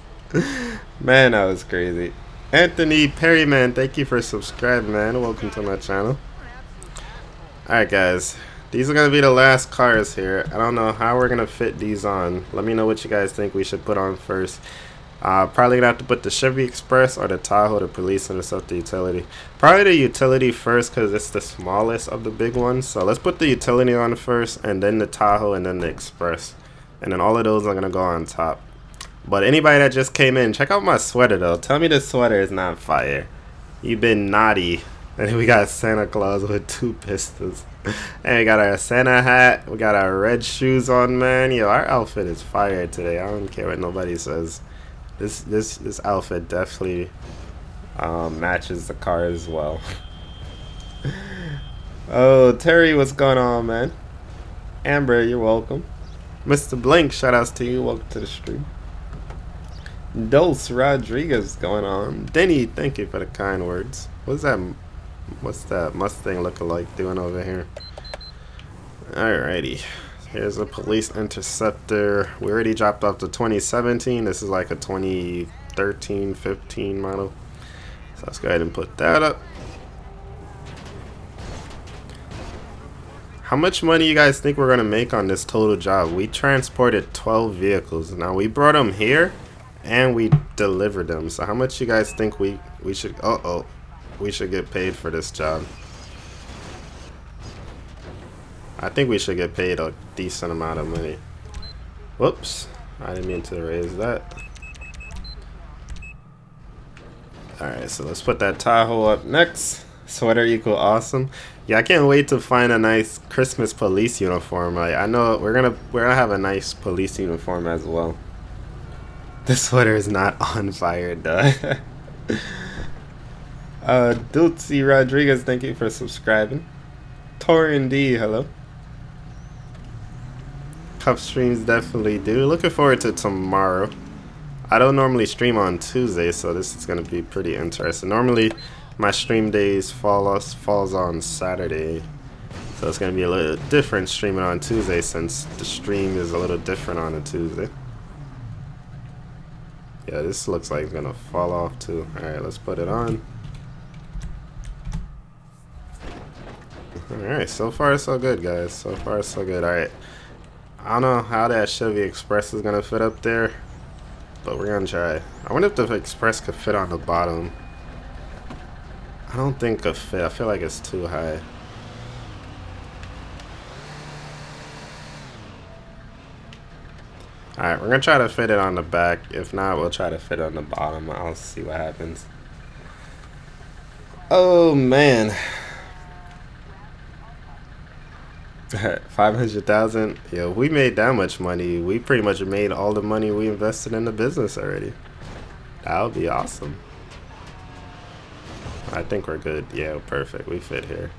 man, that was crazy. Anthony Perryman, thank you for subscribing, man. Welcome to my channel. Alright, guys. These are going to be the last cars here. I don't know how we're going to fit these on. Let me know what you guys think we should put on first. Uh, probably going to have to put the Chevy Express or the Tahoe, the Police, and the utility. Probably the utility first because it's the smallest of the big ones. So let's put the utility on first, and then the Tahoe, and then the Express. And then all of those are going to go on top. But anybody that just came in, check out my sweater though. Tell me this sweater is not fire. You've been naughty. And we got Santa Claus with two pistols. and we got our Santa hat. We got our red shoes on, man. Yo, our outfit is fire today. I don't care what nobody says. This this this outfit definitely um, matches the car as well. *laughs* oh, Terry, what's going on, man? Amber, you're welcome. Mr. Blank, shout outs to you. Welcome to the stream. Dulce Rodriguez going on. Denny, thank you for the kind words. What's that? What's that Mustang looking like doing over here? Alrighty. Here's a police interceptor. We already dropped off the 2017. This is like a 2013, 15 model. So let's go ahead and put that up. How much money you guys think we're going to make on this total job? We transported 12 vehicles. Now we brought them here and we delivered them. So how much you guys think we, we should... Uh-oh. We should get paid for this job. I think we should get paid a decent amount of money. Whoops. I didn't mean to raise that. Alright, so let's put that Tahoe up next. Sweater equal awesome. Yeah, I can't wait to find a nice Christmas police uniform. Like, I know we're gonna we're gonna have a nice police uniform as well. *laughs* The sweater is not on fire, duh. *laughs* uh, Dulce Rodriguez, thank you for subscribing. Torian D, hello. Cup streams definitely do. Looking forward to tomorrow. I don't normally stream on Tuesday, so this is going to be pretty interesting. Normally, my stream days fall falls on Saturday, so it's going to be a little different streaming on Tuesday since the stream is a little different on a Tuesday. Yeah, this looks like it's going to fall off too. Alright, let's put it on. Alright, so far so good, guys. So far so good. Alright. I don't know how that Chevy Express is going to fit up there, but we're going to try. I wonder if the Express could fit on the bottom. I don't think it fit. I feel like it's too high. Alright, we're going to try to fit it on the back. If not, we'll try to fit it on the bottom. I'll see what happens. Oh, man. *laughs* 500,000. Yeah, we made that much money. We pretty much made all the money we invested in the business already. That would be awesome. I think we're good. Yeah, perfect. We fit here.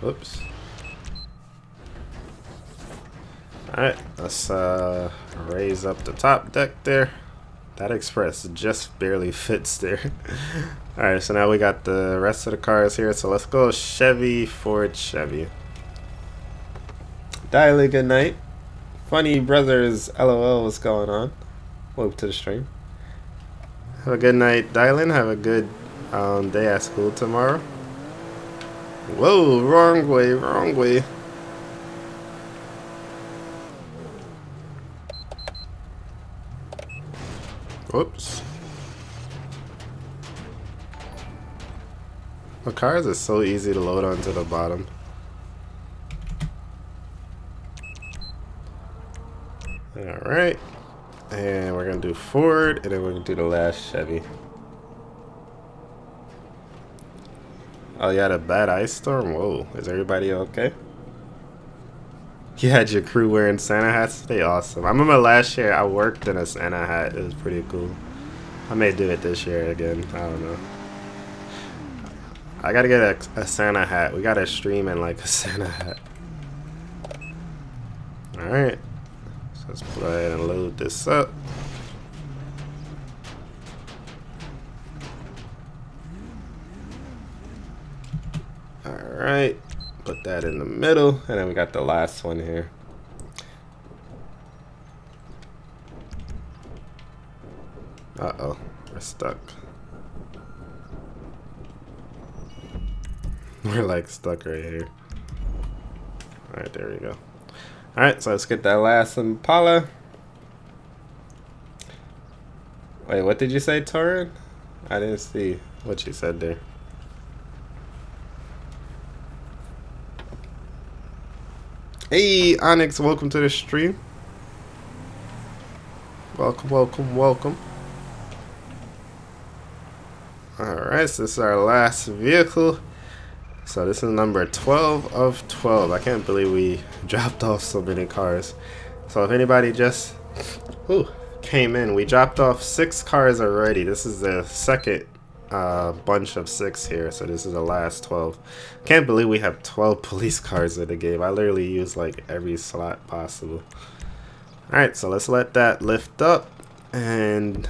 Whoops. Alright, let's uh, raise up the top deck there. That Express just barely fits there. *laughs* Alright, so now we got the rest of the cars here. So let's go Chevy, Ford, Chevy. Diley, good night. Funny Brothers, LOL, what's going on? Welcome to the stream. Have a good night, Dylan. Have a good um, day at school tomorrow. Whoa, wrong way, wrong way. Whoops. The cars are so easy to load onto the bottom. Alright. And we're going to do Ford, and then we're going to do the last Chevy. Oh, you had a bad ice storm? Whoa, is everybody okay? You had your crew wearing Santa hats today? Awesome. I remember last year I worked in a Santa hat. It was pretty cool. I may do it this year again. I don't know. I gotta get a, a Santa hat. We gotta stream in like a *laughs* Santa hat. Alright. So let's go ahead and load this up. Alright. Put that in the middle. And then we got the last one here. Uh-oh. We're stuck. *laughs* We're like stuck right here. Alright, there we go. Alright, so let's get that last Impala. Wait, what did you say, Torin? I didn't see what you said there. Hey, Onyx, welcome to the stream. Welcome, welcome, welcome. Alright, so this is our last vehicle. So this is number 12 of 12. I can't believe we *laughs* dropped off so many cars. So if anybody just ooh, came in, we dropped off six cars already. This is the second uh, bunch of six here. So this is the last 12. Can't believe we have 12 *laughs* police cars in the game. I literally use like every slot possible. Alright, so let's let that lift up. And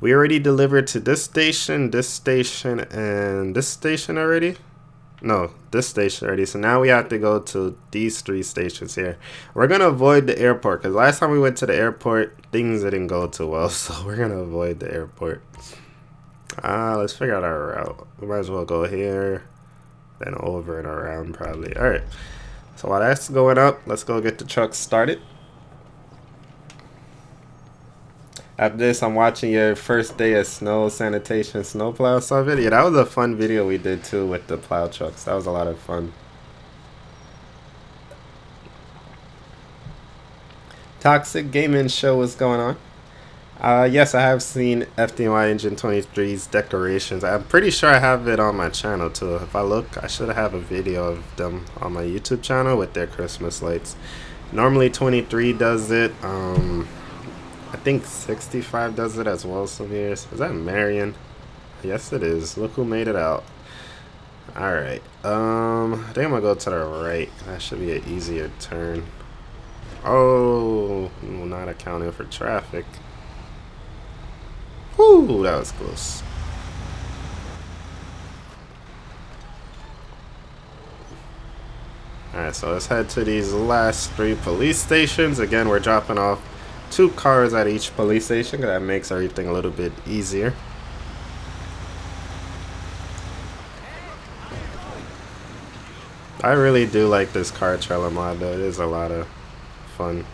we already delivered to this station, this station, and this station already. No, this station already. So now we have to go to these three stations here. We're going to avoid the airport because last time we went to the airport, things didn't go too well. *laughs* So we're going to avoid the airport. Ah, uh, let's figure out our route. We might as well go here, then over and around probably. All right. So while that's going up, let's go get the truck started. After this, I'm watching your first day of snow sanitation snowplow saw video. That was a fun video we did too with the plow trucks. That was a lot of fun. Toxic Gaming Show, what's going on? Uh, yes, I have seen FDNY Engine 23's decorations. I'm pretty sure I have it on my channel too. If I look, I should have a video of them on my YouTube channel with their Christmas lights. Normally 23 does it. Um, I think 65 does it as well some years. Is that Marion? Yes, it is. Look who made it out. Alright. Um, I think I'm going to go to the right. That should be an easier turn. Oh, not accounting for traffic. Whoo, that was close. Alright, so let's head to these last three police stations. Again, we're dropping off two cars at each police station. Because that makes everything a little bit easier. I really do like this car trailer mod though. It is a lot of fun.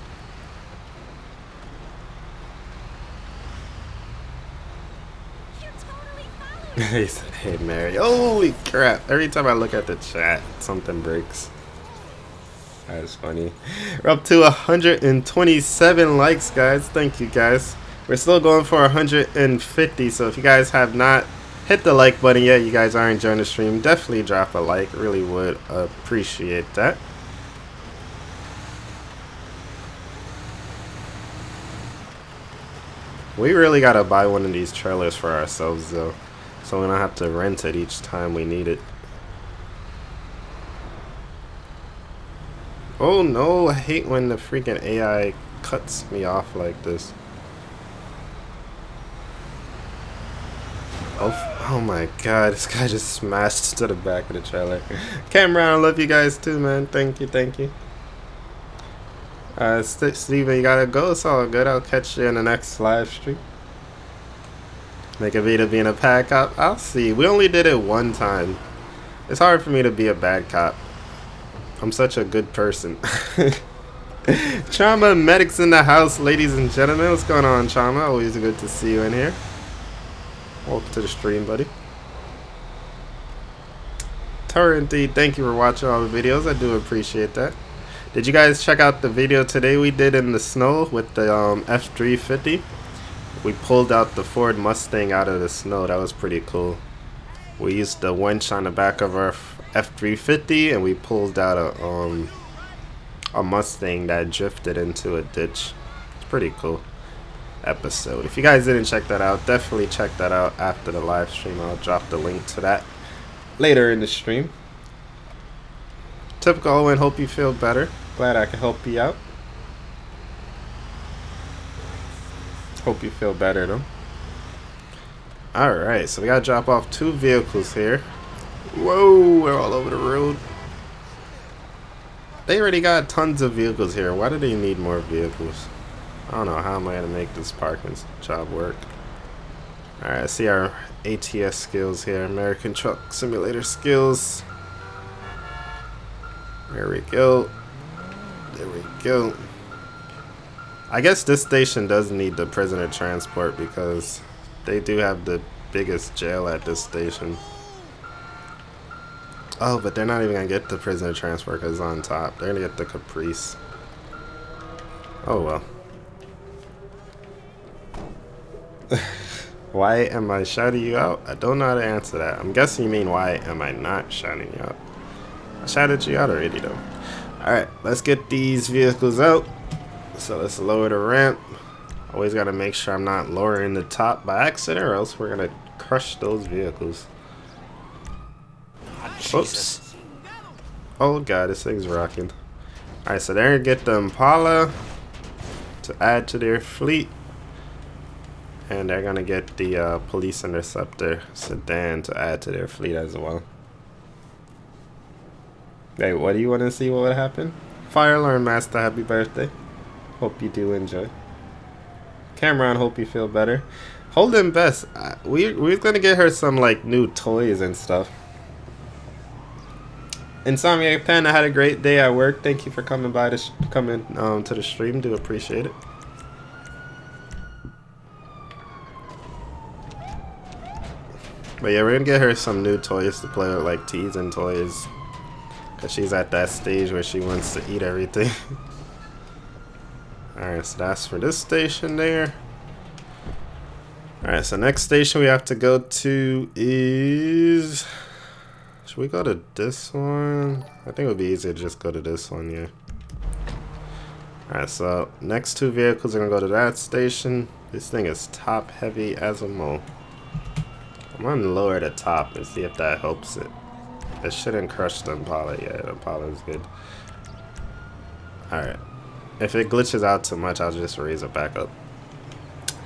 he said, hey Mary. Holy crap. Every time I look at the chat, something breaks. That's funny. We're up to 127 likes, guys. Thank you, guys. We're still going for 150, so if you guys have not hit the like button yet, you guys are enjoying the stream, definitely drop a like. Really would appreciate that. We really gotta buy one of these trailers for ourselves, though, so we don't have to rent it each time we need it. Oh no, I hate when the freaking AI cuts me off like this. Oh, oh my god, this guy just smashed to the back of the trailer. *laughs* Cameron, I love you guys too, man. Thank you, thank you. Uh, Steven, you gotta go. It's all good. I'll catch you in the next live stream. Make a video being a bad cop. I'll see. We only did it one time. It's hard for me to be a bad cop. I'm such a good person. *laughs* Chama Medics in the house, ladies and gentlemen. What's going on, Chama? Always good to see you in here. Welcome to the stream, buddy. Torrenty, thank you for watching all the videos. I do appreciate that. Did you guys check out the video today we did in the snow with the um, F350? We pulled out the Ford Mustang out of the snow. That was pretty cool. We used the winch on the back of our F350 and we pulled out a um a Mustang that drifted into a ditch. It's pretty cool episode. If you guys didn't check that out, definitely check that out after the live stream. I'll drop the link to that later in the stream. Typical Owen, hope you feel better. Glad I could help you out. Hope you feel better though. Alright, so we gotta drop off two vehicles here. Whoa, we're all over the road. They already got tons of vehicles here. Why do they need more vehicles? I don't know. How am I going to make this parking job work? Alright, I see our ATS skills here. American Truck Simulator skills. There we go. There we go. I guess this station does need the prisoner transport because they do have the biggest jail at this station. Oh, but they're not even gonna get the prisoner transport because on top. They're gonna get the Caprice. Oh well. *laughs* Why am I shouting you out? I don't know how to answer that. I'm guessing you mean why am I not shouting you out? I shouted you out already though. Alright, let's get these vehicles out. So let's lower the ramp. Always gotta make sure I'm not lowering the top by accident or else we're gonna crush those vehicles. Oops. Oh god, this thing's rocking. Alright, so they're gonna get the Impala to add to their fleet. And they're gonna get the uh, police interceptor sedan to add to their fleet as well. Hey, what do you want to see what would happen? Fire alarm master, happy birthday. Hope you do enjoy. Cameron, hope you feel better. Holden Best, uh, we we're gonna get her some like new toys and stuff. Insomniac I had a great day at work. Thank you for coming by to coming um, to the stream. Do appreciate it. But yeah, we're gonna get her some new toys to play with, like teas and toys. Cause she's at that stage where she wants to eat everything. *laughs* Alright, so that's for this station there. Alright, so next station we have to go to is... Should we go to this one? I think it would be easier to just go to this one, yeah. Alright, so next two vehicles are going to go to that station. This thing is top heavy as a mole. I'm to lower the top and see if that helps it. It shouldn't crush the Impala. Yeah, the Impala is good. Alright. If it glitches out too much, I'll just raise it back up.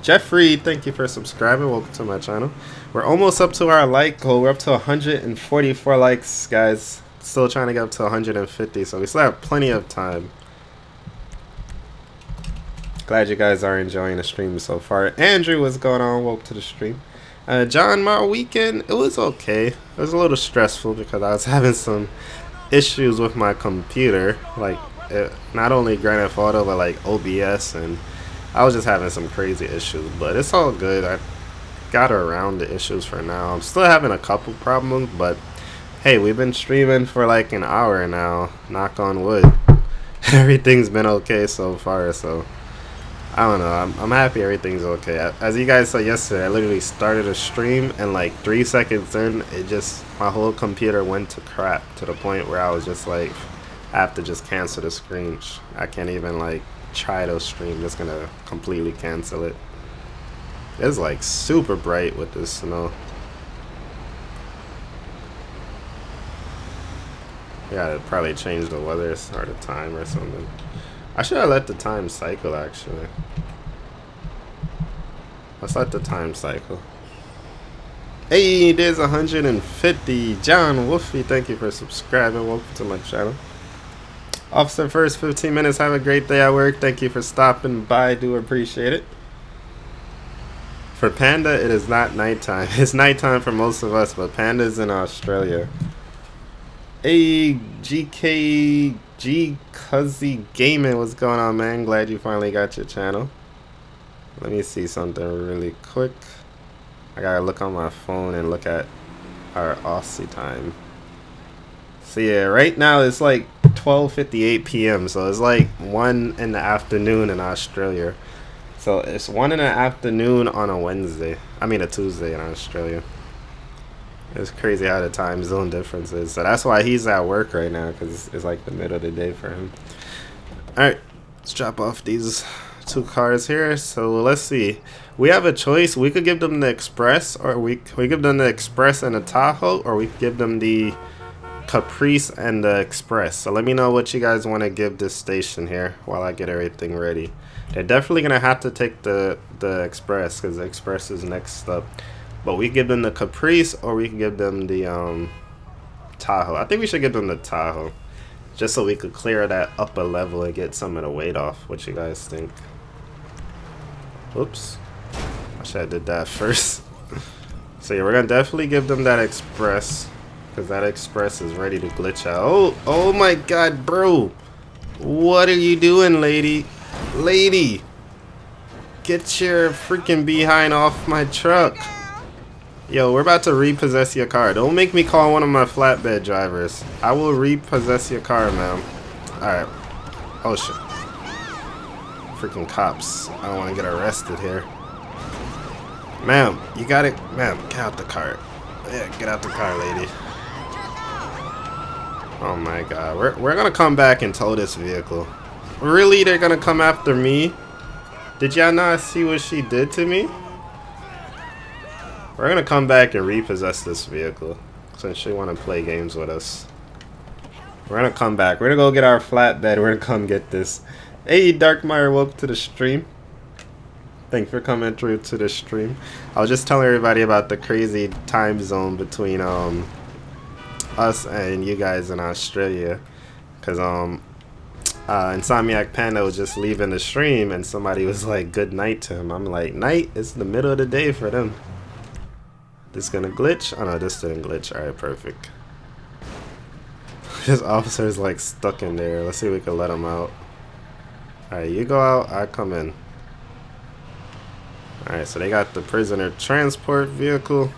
Jeffrey, thank you for subscribing. Welcome to my channel. We're almost up to our like goal. We're up to 144 likes, guys. Still trying to get up to 150, so we still have plenty of time. Glad you guys are enjoying the stream so far. Andrew, what's going on? Welcome to the stream. Uh, John, my weekend, it was okay. It was a little stressful because I was *laughs* having some issues with my computer. Like, not only Grand Theft Auto, but like OBS and I was just having some crazy issues, but it's all good. I got around the issues for now. I'm still having a couple problems, but hey, we've been streaming for like an hour now. Knock on wood. *laughs* Everything's been okay so far, so I don't know. I'm, I'm happy everything's okay. As you guys saw yesterday, I literally started a stream and like three seconds in, it just, my whole computer went to crap to the point where I was just like, I have to just cancel the screen. I can't even like try to stream. It's gonna completely cancel it. It's like super bright with this snow. I gotta probably change the weather or the time or something. I should have let the time cycle actually. Let's let the time cycle. Hey, there's 150. John Wolfie, thank you for subscribing. Welcome to my channel. Officer, first 15 minutes. Have a great day at work. Thank you for stopping by. Do appreciate it. For Panda, it is not nighttime. *laughs* It's nighttime for most of us, but Panda's in Australia. Hey, GK, G Cuzzy Gaming, what's going on, man? Glad you finally got your channel. Let me see something really quick. I gotta look on my phone and look at our Aussie time. So yeah, right now it's like 12:58 p.m. So it's like one in the afternoon in Australia. So it's one in the afternoon on a Wednesday. I mean a Tuesday in Australia. It's crazy how the time zone difference is. So that's why he's at work right now because it's like the middle of the day for him. All right, let's drop off these two cars here. So let's see. We have a choice. We could give them the Express, or we we give them the Express and the Tahoe, or we give them the Caprice and the Express. So let me know what you guys want to give this station here while I get everything ready. They're definitely going to have to take the, the Express because the Express is next up. But we give them the Caprice or we can give them the um, Tahoe. I think we should give them the Tahoe. Just so we could clear that upper level and get some of the weight off. What you guys think? Oops. I should have did that *laughs* first. so yeah, we're going to definitely give them that Express. Because that express is ready to glitch out. Oh, oh my god, bro. What are you doing, lady? Lady. Get your freaking behind off my truck. Yo, we're about to repossess your car. Don't make me call one of my flatbed drivers. I will repossess your car, ma'am. Alright. Oh, shit. Freaking cops. I don't want to get arrested here. Ma'am, you got it? Ma'am, get out the car. Yeah, get out the car, lady. Oh my god. We're, we're gonna come back and tow this vehicle. Really? They're gonna come after me? Did y'all not see what she did to me? We're gonna come back and repossess this vehicle. Since she wanna play games with us. We're gonna come back. We're gonna go get our flatbed. We're gonna come get this. Hey, Darkmire, welcome to the stream. Thanks for coming through to the stream. I was just telling everybody about the crazy time zone between um us and you guys in Australia. Cause um uh, Insomniac Panda was just leaving the stream and somebody was like good night to him. I'm like, night? It's the middle of the day for them. This gonna glitch? Oh no, this didn't glitch. Alright, perfect. *laughs* This officer's like stuck in there. Let's see if we can let him out. Alright, you go out, I come in. Alright, so they got the prisoner transport vehicle.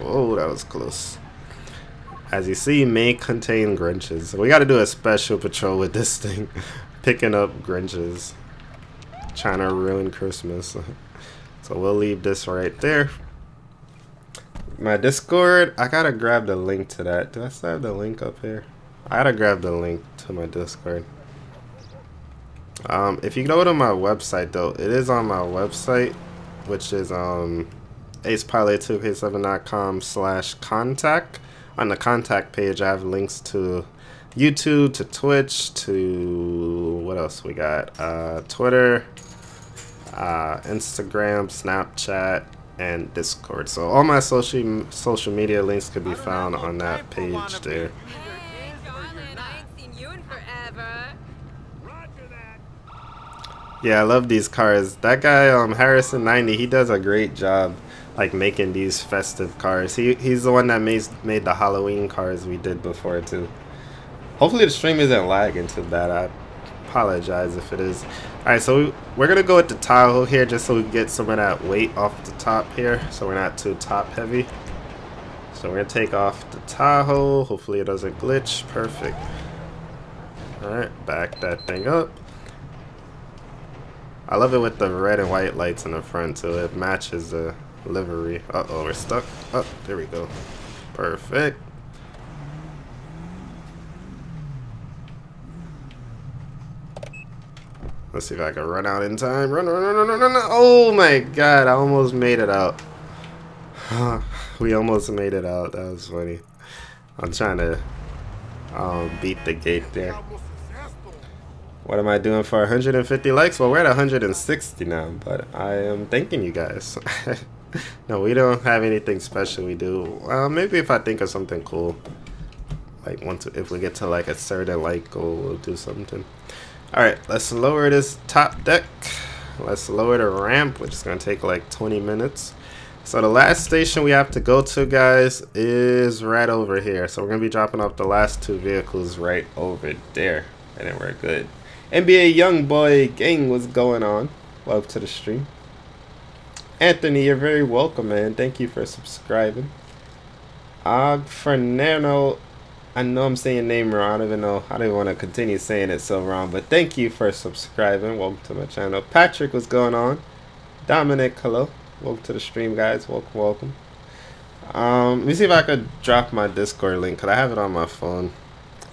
Oh, that was close. As you see, may contain Grinches. We gotta do a special patrol with this thing. *laughs* Picking up Grinches. Trying to ruin Christmas. *laughs* so we'll leave this right there. My Discord, I gotta grab the link to that. Do I still have the link up here? I gotta grab the link to my Discord. Um, if you go to my website though, it is on my website, which is um, acepilot2k7.com slash contact on the contact page, I have links to YouTube, to Twitch, to what else we got? Uh, Twitter, uh, Instagram, Snapchat, and Discord. So all my social social media links could be found on that page there. Yeah, I love these cars. That guy, um, Harrison 90, he does a great job like making these festive cars. He he's the one that made made the Halloween cars we did before too. Hopefully the stream isn't lagging too bad. I apologize if it is. Alright, so we're gonna go with the Tahoe here just so we get some of that weight off the top here so we're not too top heavy. So we're gonna take off the Tahoe. Hopefully it doesn't glitch. Perfect. Alright, back that thing up. I love it with the red and white lights in the front so it matches the livery. Uh-oh, we're stuck. Oh, there we go. Perfect. Let's see if I can run out in time. Run, run, run, run, run, run. Oh my god, I almost made it out. *sighs* we almost made it out. That was funny. I'm trying to um, beat the gate there. What am I doing for 150 likes? Well, we're at 160 now, but I am thanking you guys. *laughs* no, we don't have anything special we do. Well, maybe if I think of something cool. Like once if we get to like a certain like goal, we'll do something. Alright, let's lower this top deck. Let's lower the ramp, which is gonna take like 20 minutes. So the last station we have to go to, guys, is right over here. So we're gonna be dropping off the last two vehicles right over there. And then we're good. NBA Young Boy Gang, what's going on? Welcome to the stream. Anthony, you're very welcome, man. Thank you for subscribing. Og Fernando, I know I'm saying name wrong. I don't even know. I don't even want to continue saying it so wrong, but thank you for subscribing. Welcome to my channel. Patrick, what's going on? Dominic, hello. Welcome to the stream, guys. Welcome, welcome. Um, let me see if I could drop my Discord link, because I have it on my phone.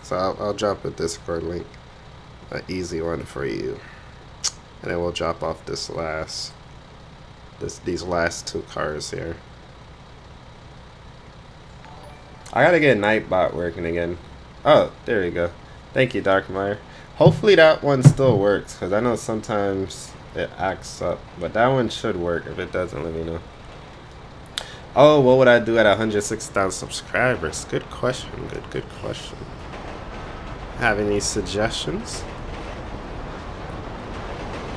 So I'll, I'll drop a Discord link. An easy one for you. And then we'll drop off this last this these last two cars here. I gotta get Nightbot working again. Oh, there you go. Thank you, Darkmeyer. Hopefully that one still works, because I know sometimes it acts up. But that one should work. If it doesn't, let me know. Oh, what would I do at 106,000 subscribers? Good question. Good, good question. Have any suggestions?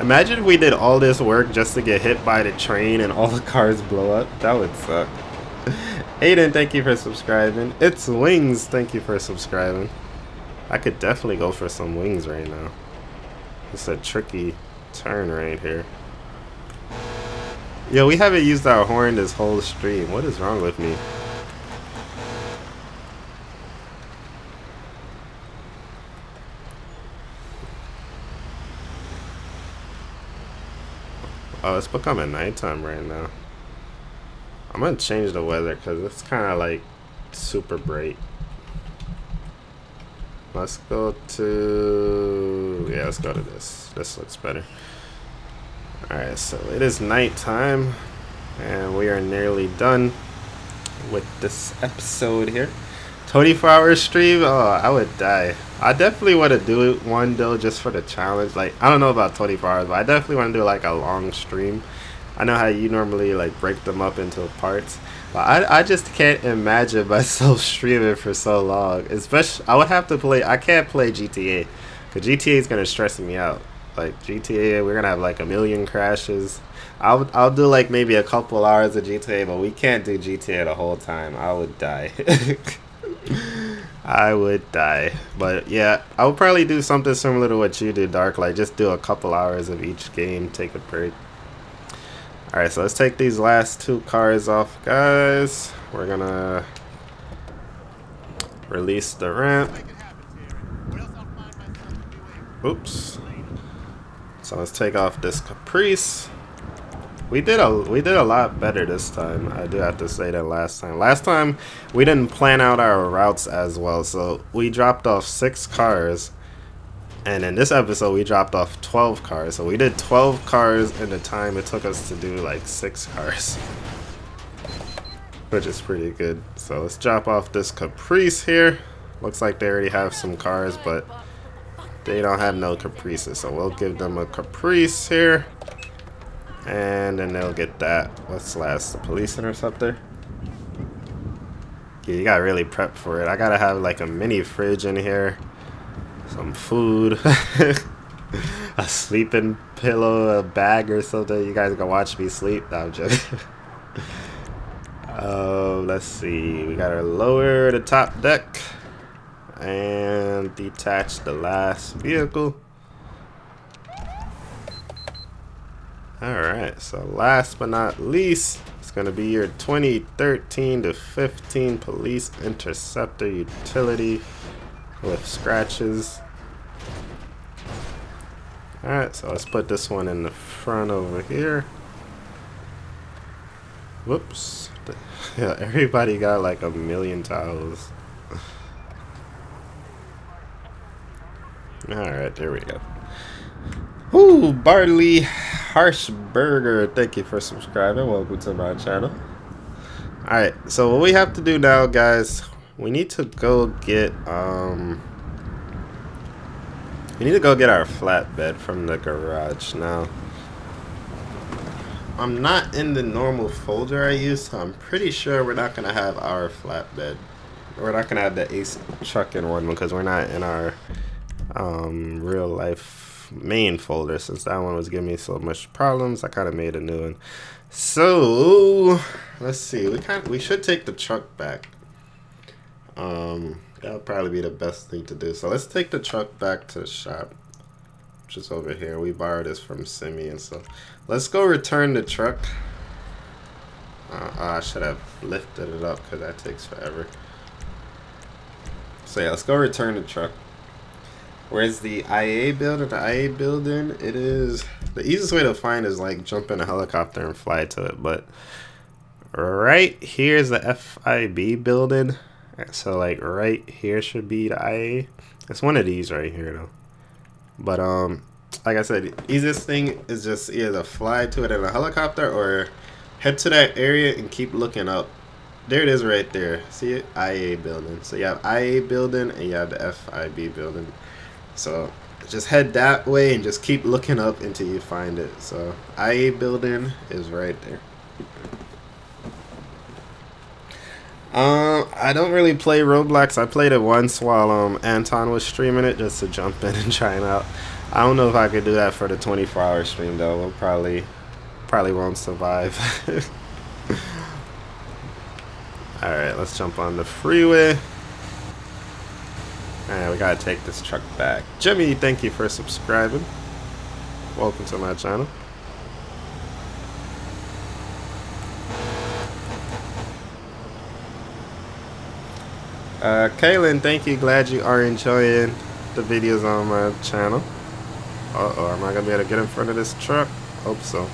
Imagine we did all this work just to get hit by the train and all the cars blow up. That would suck. *laughs* Aiden, thank you for subscribing. It's Wings, thank you for subscribing. I could definitely go for some wings right now. It's a tricky turn right here. Yo, we haven't used our horn this whole stream. What is wrong with me? It's becoming nighttime right now. I'm gonna change the weather because it's kind of like super bright. Let's go to yeah. Let's go to this. This looks better. All right, so it is nighttime, and we are nearly done with this episode here. 24 hour stream? Oh, I would die. I definitely want to do it one though, just for the challenge. Like, I don't know about 24 hours, but I definitely want to do like a long stream. I know how you normally like break them up into parts. But I, I just can't imagine *laughs* myself streaming for so long. Especially, I would have to play. I can't play GTA, cause GTA is gonna stress me out. Like GTA, we're gonna have like a million crashes. I'll I'll do like maybe a couple hours of GTA, but we can't do GTA the whole time. I would die. *laughs* I would die. But yeah, I would probably do something similar to what you did, Dark. Like just do a couple hours of each game, take a break. Alright, so let's take these last two cars off, guys. We're gonna release the ramp. Oops. So let's take off this Caprice. We did a we did a lot better this time. I do have to say that last time. Last time we didn't plan out our routes as well, so we dropped off six cars, and in this episode we dropped off twelve cars. So we did twelve cars in the time it took us to do like six *laughs* cars, which is pretty good. So let's drop off this Caprice here. Looks like they already have some cars, but they don't have no Caprices, so we'll give them a Caprice here. And then they'll get that. What's last? The police interceptor? Yeah, you gotta really prep for it. I gotta have like a mini fridge in here. Some food. *laughs* a sleeping pillow, a bag or something. You guys can watch me sleep. No, I'm joking. uh, *laughs* let's see. We gotta lower the top deck and detach the last vehicle. Alright, so last but not least, it's going to be your 2013 to 15 Police Interceptor Utility with scratches. Alright, so let's put this one in the front over here. Whoops. *laughs* Yeah, everybody got like a million towels. *laughs* Alright, there we go. Ooh, Barley Harshberger, thank you for subscribing. Welcome to my channel. Alright, so what we have to do now, guys, we need to go get, um, we need to go get our flatbed from the garage now. I'm not in the normal folder I use, so I'm pretty sure we're not going to have our flatbed. We're not going to have the Ace trucking one because we're not in our um, real life main folder since that one was giving me so much problems. I kind of made a new one. So let's see. We kind we should take the truck back. Um, that'll probably be the best thing to do. So let's take the truck back to the shop, which is over here. We borrowed this from Simi, and so let's go return the truck. Uh, I should have lifted it up because that takes forever. So yeah, let's go return the truck. Where's the IA building? The IA building, it is the easiest way to find is like jump in a helicopter and fly to it. But right here's the FIB building. So like right here should be the IA. It's one of these right here though. But um, like I said, easiest thing is just either fly to it in a helicopter or head to that area and keep looking up. There it is right there. See it? IA building. So you have IA building and you have the FIB building. So just head that way and just keep looking up until you find it. So IA building is right there. Um, I don't really play Roblox. I played it once while um Anton was streaming it just to jump *laughs* in and try it out. I don't know if I could do that for the 24 hour stream though. We'll probably probably won't survive. *laughs* Alright, let's jump on the freeway. And we gotta take this truck back. Jimmy, thank you for subscribing. Welcome to my channel. Uh, Kaylin, thank you. Glad you are enjoying the videos on my channel. Uh oh, am I gonna be able to get in front of this truck? Hope so.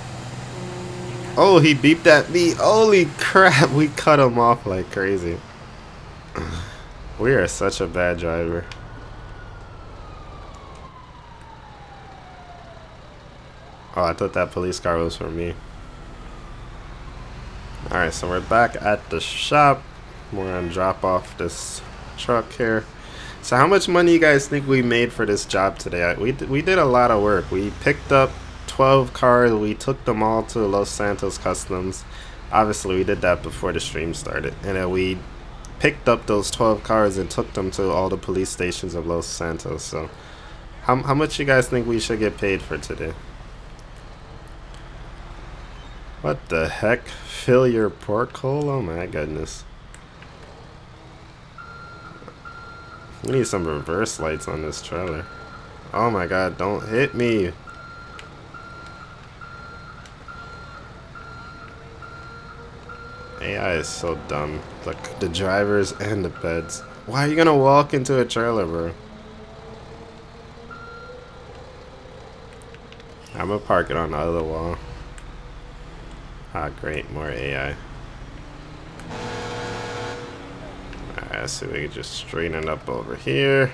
Oh, he beeped at me. Holy *laughs* crap, we cut him off like crazy. We are such a bad driver. Oh, I thought that police car was for me. Alright, so we're back at the shop. We're gonna drop off this truck here. So how much money you guys think we made for this job today? We, we did a lot of work. We picked up 12 cars. We took them all to Los Santos Customs. Obviously, we did that before the stream started. And then we picked up those 12 cars and took them to all the police stations of Los Santos. So how, how much you guys think we should get paid for today? What the heck? Fill your pork hole? Oh my goodness. We need some reverse lights on this trailer. Oh my god, don't hit me. AI is so dumb. Like the drivers and the peds. Why are you gonna walk into a trailer, bro? I'm gonna park it on the other wall. Ah, great, more AI. Alright, so we can just straighten it up over here.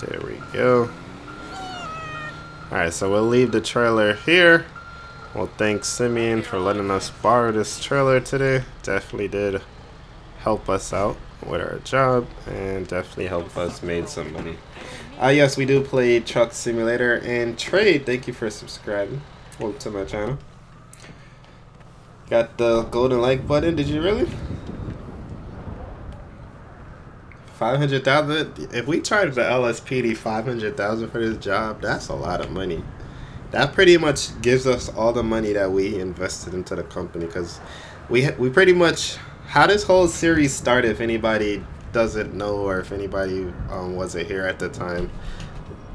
There we go. Alright, so we'll leave the trailer here. Well, thanks Simeon for letting us borrow this trailer today. Definitely did help us out with our job and definitely help us made some money. Uh, yes, we do play Truck Simulator and Trade. Thank you for subscribing. Welcome to my channel. Got the golden like button. Did you really? 500,000 if we charge the LSPD 500,000 for this job that's a lot of money. That pretty much gives us all the money that we invested into the company because we we pretty much how this whole series started if anybody doesn't know or if anybody um, wasn't here at the time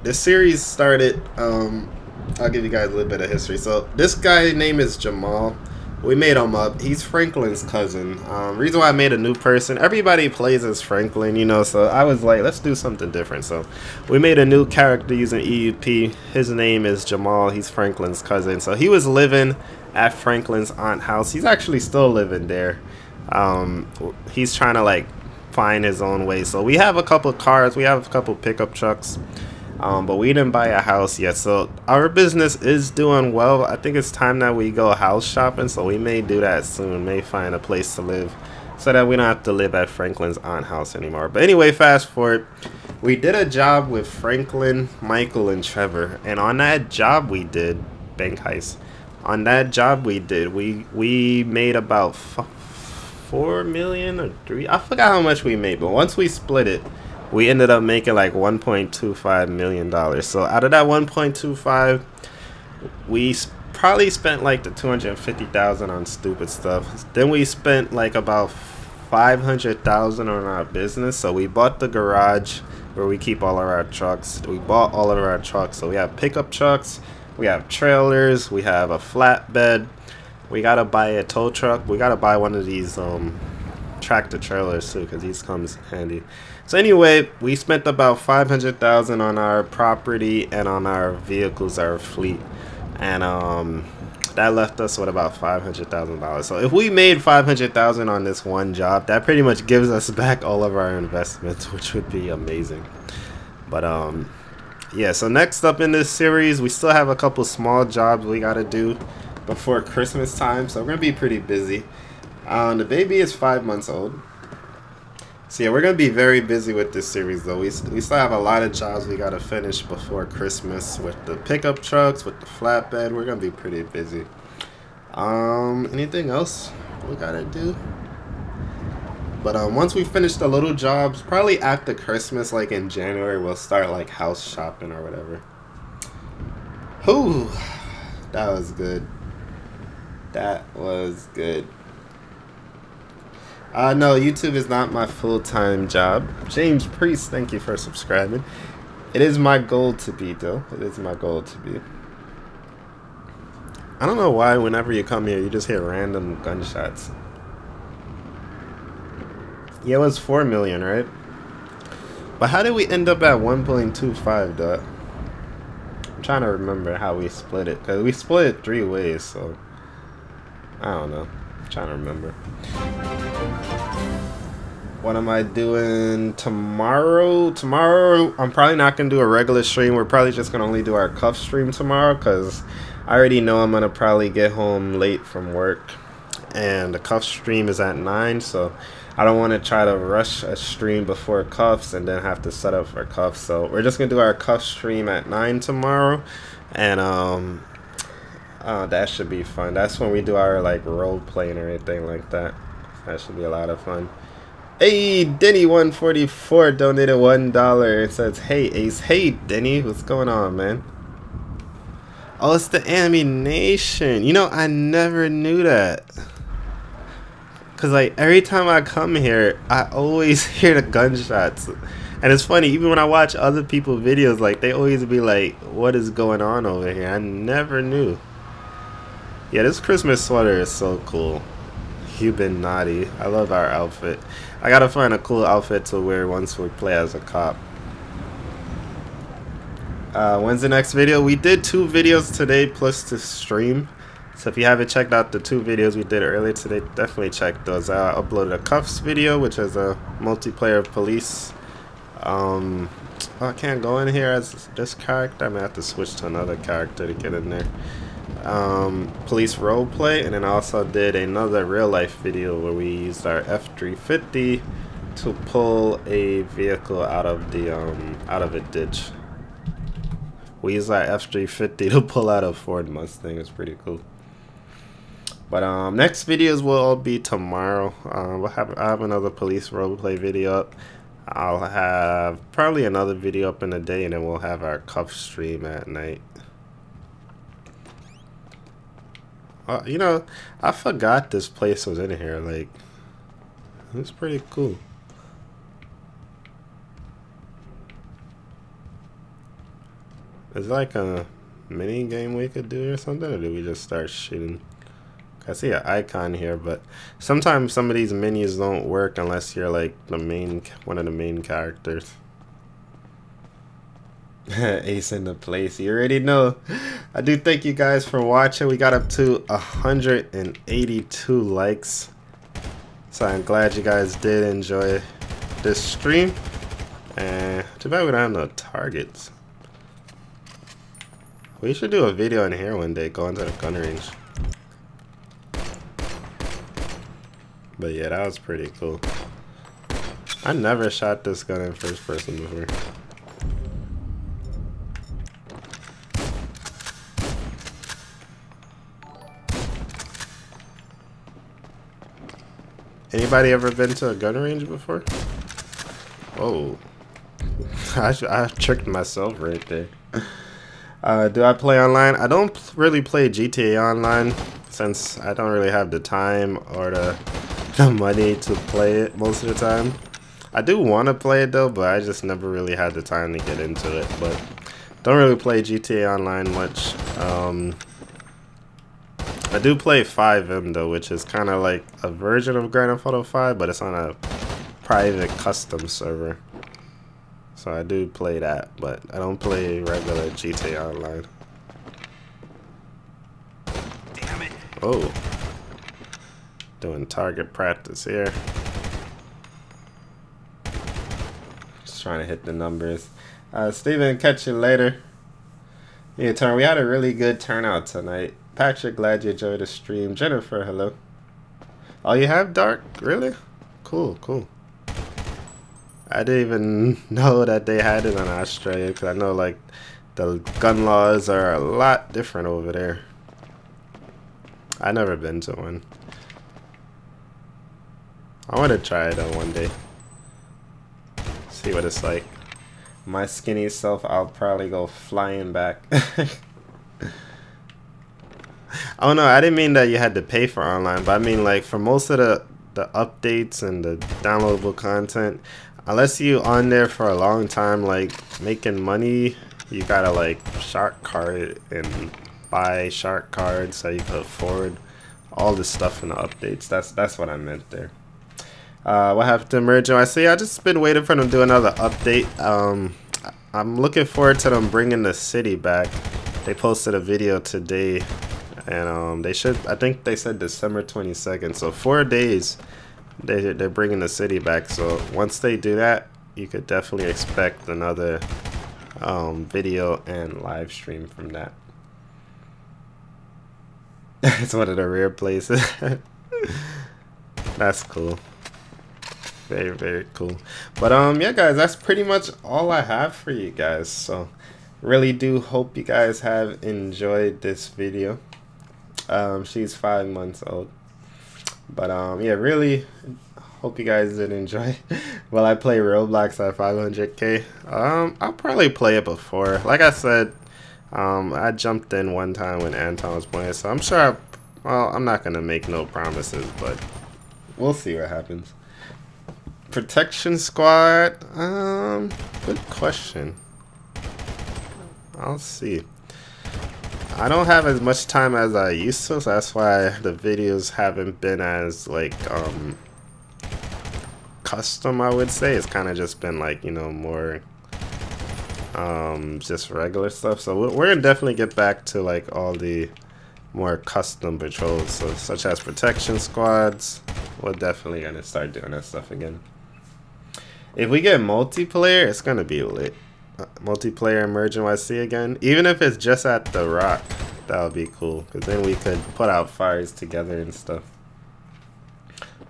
this series started um, I'll give you guys a little bit of history. So this guy name is Jamal we made him up. He's Franklin's cousin. Um, reason why I made a new person, everybody plays as Franklin, you know, so I was like, let's do something different. So we made a new character using EUP. His name is Jamal. He's Franklin's cousin. So he was living at Franklin's aunt house. He's actually still living there. Um, he's trying to like find his own way. So we have a couple cars. We have a couple pickup trucks. Um, but we didn't buy a house yet. So our business is doing well. I think it's time that we go house shopping. So we may do that soon. May find a place to live so that we don't have to live at Franklin's aunt house anymore. But anyway, fast forward. We did a job with Franklin, Michael, and Trevor. And on that job we did, bank heist. On that job we did, we we made about four million or three. I forgot how much we made, but once we split it, we ended up making like 1.25 million dollars. So out of that 1.25 we probably spent like the 250,000 on stupid stuff. Then we spent like about 500,000 on our business. So we bought the garage where we keep all of our trucks. We bought all of our trucks. So we have pickup trucks. We have trailers. We have a flatbed. We gotta buy a tow truck. We gotta buy one of these um tractor trailers too because these comes handy so anyway, we spent about 500,000 on our property and on our vehicles, our fleet. And um, that left us with about $500,000. So if we made 500,000 on this one job, that pretty much gives us back all of our investments, *laughs* which would be amazing. But um, yeah, so next up in this series, we still have a couple small jobs we got to do before Christmas time. So we're going to be pretty busy. Um, the baby is five months old. So yeah, we're gonna be very busy with this series though. We, we still have a lot of jobs we gotta finish before Christmas with the pickup trucks, with the flatbed. We're gonna be pretty busy. Um, anything else we gotta do? But um, once we finish the little jobs, probably after Christmas, like in January, we'll start like house shopping or whatever. Whew, that was good. That was good. Uh, no, YouTube is not my full-time job. James Priest, thank you for subscribing. It is my goal to be, though. It is my goal to be. I don't know why whenever you come here, you just hear random gunshots. Yeah, it was 4 million, right? But how did we end up at 1.25, though? I'm trying to remember how we split it because we split it three ways. So I don't know. Trying to remember. What am I doing tomorrow? Tomorrow, I'm probably not going to do a regular stream. We're probably just going to only do our cuff stream tomorrow because I already know I'm going to probably get home late from work. And the cuff stream is at 9, so I don't want to try to rush a stream before cuffs and then have to set up for cuffs. So we're just going to do our cuff stream at 9 tomorrow. And um, uh, that should be fun. That's when we do our like role playing or anything like that. That should be a lot of fun. Hey, Denny144 donated $1. It says, hey, Ace. Hey, Denny. What's going on, man? Oh, it's the Ammu-Nation. You know, I never knew that. Because, like, every time I come here, I always *laughs* hear the gunshots. And it's funny, even when I watch other people's videos, like, they always be like, what is going on over here? I never knew. Yeah, this Christmas sweater is so cool. Been naughty. I love our outfit. I gotta find a cool outfit to wear once we play as a cop. Uh, when's the next video? We did two videos today plus the stream. So if you haven't checked out the two videos we did earlier today, definitely check those out. I uploaded a Cuffs video, which is a multiplayer police. Um, oh, I can't go in here as this character. I may have to switch to another character to get in there um, police roleplay, and then I also did another real life video where we used our F350 to pull a vehicle out of the um, out of a ditch. We used our F350 to pull out a Ford Mustang. It's pretty cool. But um, next videos will all be tomorrow. Um, we'll have I have another police roleplay video up. I'll have probably another video up in the day, and then we'll have our cuff stream at night. Uh, you know, I forgot this place was in here. Like, it's pretty cool. Is like a mini game we could do or something, or do we just start shooting? I see an icon here, but sometimes some of these menus don't work unless you're like the main, one of the main characters. *laughs* Ace in the place. You already know. I do thank you guys for watching. We got up to 182 likes. So I'm glad you guys did enjoy this stream. And too bad we don't have no targets. We should do a video in here one day going to the gun range. But yeah, that was pretty cool. I never shot this gun in first person before. Anybody ever been to a gun range before? Oh, *laughs* I, I tricked myself right there. Uh, do I play online? I don't really play GTA Online since I don't really have the time or the, *laughs* the money to play it most of the time. I do want to play it though, but I just never really had the time to get into it. But don't really play GTA Online much. Um, I do play FiveM though, which is kind of like a version of Grand Theft Auto 5, but it's on a private custom server. So I do play that, but I don't play regular GTA Online. Damn it. Oh. Doing target practice here. Just trying to hit the numbers. Uh, Steven, catch you later. Yeah, turn. We had a really good turnout tonight. Patrick, glad you enjoyed the stream. Jennifer, hello. Oh, you have dark? Really? Cool, cool. I didn't even *laughs* know that they had it in Australia because I know like the gun laws are a lot different over there. I never been to one. I want to try it though one day. See what it's like. My skinny self, I'll probably go flying back. *laughs* Oh no, I didn't mean that you had to pay for online, but I mean like for most of the the updates and the downloadable content, unless you on there for a long time, like making money, you gotta like shark card and buy shark cards so you can afford all this stuff in the updates. That's that's what I meant there. Uh, what happened to Emergent? I see. I just been waiting for them to do another update. Um, I'm looking forward to them bringing the city back. They posted a video today, and um, they should. I think they said December 22nd. So four days. They they're bringing the city back. So once they do that, you could definitely expect another um, video and live stream from that. *laughs* it's one of the rare places. *laughs* That's cool. Very, very cool. But um yeah guys, that's pretty much all I have for you guys. So really do hope you guys have enjoyed this video. Um she's five months old. But um yeah, really hope you guys did enjoy. *laughs* While I play Roblox at 500k, um I'll probably play it before. Like I said, um I jumped in one time when Anton was playing, so I'm sure. I, well, I'm not gonna make no promises, but we'll see what happens. Protection squad. Um, good question. I'll see. I don't have as much time as I used to, so that's why the videos haven't been as like um custom. I would say it's kind of just been like you know more um just regular stuff. So we're gonna definitely get back to like all the more custom patrols, so such as protection squads. We're definitely gonna start doing that stuff again. If we get multiplayer, it's gonna be lit. Multiplayer Emerge NYC again. Even if it's just at the Rock, that would be cool. Because then we could put out fires together and stuff.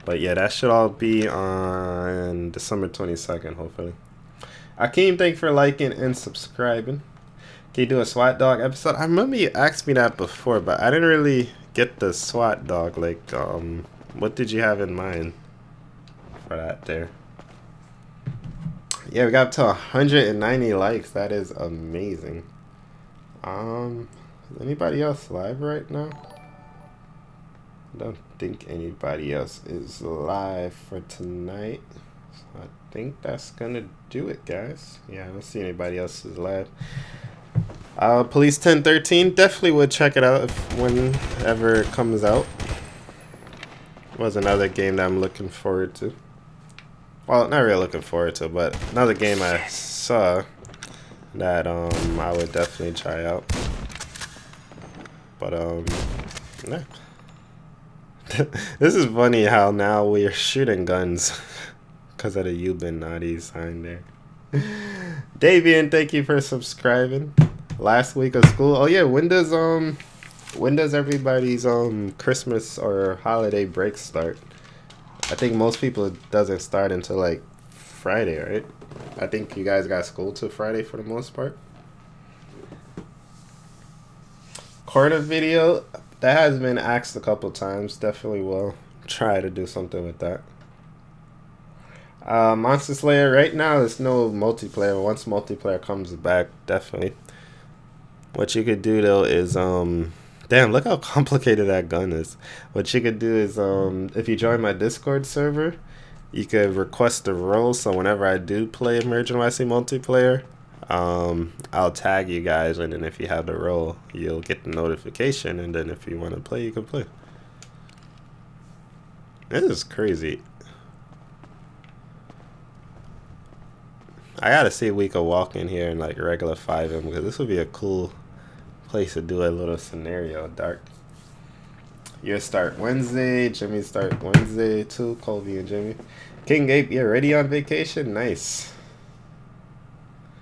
But yeah, that should all be on December 22nd, hopefully. Akeem, thank for liking and subscribing. Can you do a SWAT dog episode? I remember you asked me that before, but I didn't really get the SWAT dog. Like, um, what did you have in mind for that there? Yeah, we got up to 190 likes. That is amazing. Um, is anybody else live right now? I don't think anybody else is live for tonight. So I think that's gonna do it, guys. Yeah, I don't see anybody else is live. Uh, Police 1013 definitely would check it out if whenever it comes out. Was another game that I'm looking forward to. Well, not really looking forward to, but another game I saw that um I would definitely try out. But um, yeah. *laughs* this is funny how now we're shooting guns *laughs* because of the Illuminati sign there. *laughs* Davian, thank you for subscribing. Last week of school. Oh yeah, when does um when does everybody's um Christmas or holiday break start? I think most people it doesn't start until like Friday, right? I think you guys got school till Friday for the most part. Quarter video that has been asked a couple times. Definitely will try to do something with that. Uh, Monster Slayer right now there's no multiplayer. Once multiplayer comes back, definitely. What you could do though is um Damn, look how complicated that gun is. What you could do is, um, if you join my Discord server, you could request a role. So whenever I do play Emerge NYC multiplayer, um, I'll tag you guys, and then if you have the role, you'll get the notification. And then if you want to play, you can play. This is crazy. I gotta see if we could walk in here and like regular FiveM because this would be a cool place to do a little scenario. Dark. You start Wednesday. Jimmy start Wednesday too. Colby and Jimmy. King Ape, you're ready on vacation? Nice.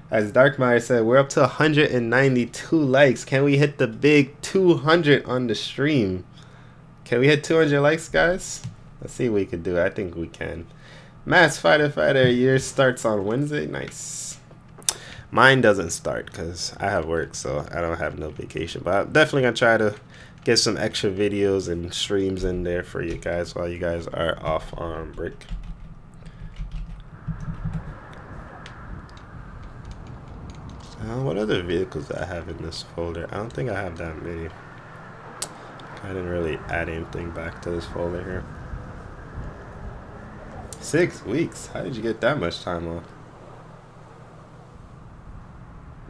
As Darkmeyer said, we're up to 192 likes. Can we hit the big 200 on the stream? Can we hit 200 likes, guys? Let's see what we can do. I think we can. Mass Fighter Fighter, year starts on Wednesday. Nice. Mine doesn't start because I have work, so I don't have no vacation. But I'm definitely going to try to get some extra videos and streams in there for you guys while you guys are off on break. Uh, what other vehicles I have in this folder? I don't think I have that many. I didn't really add anything back to this folder here. Six weeks? How did you get that much time off?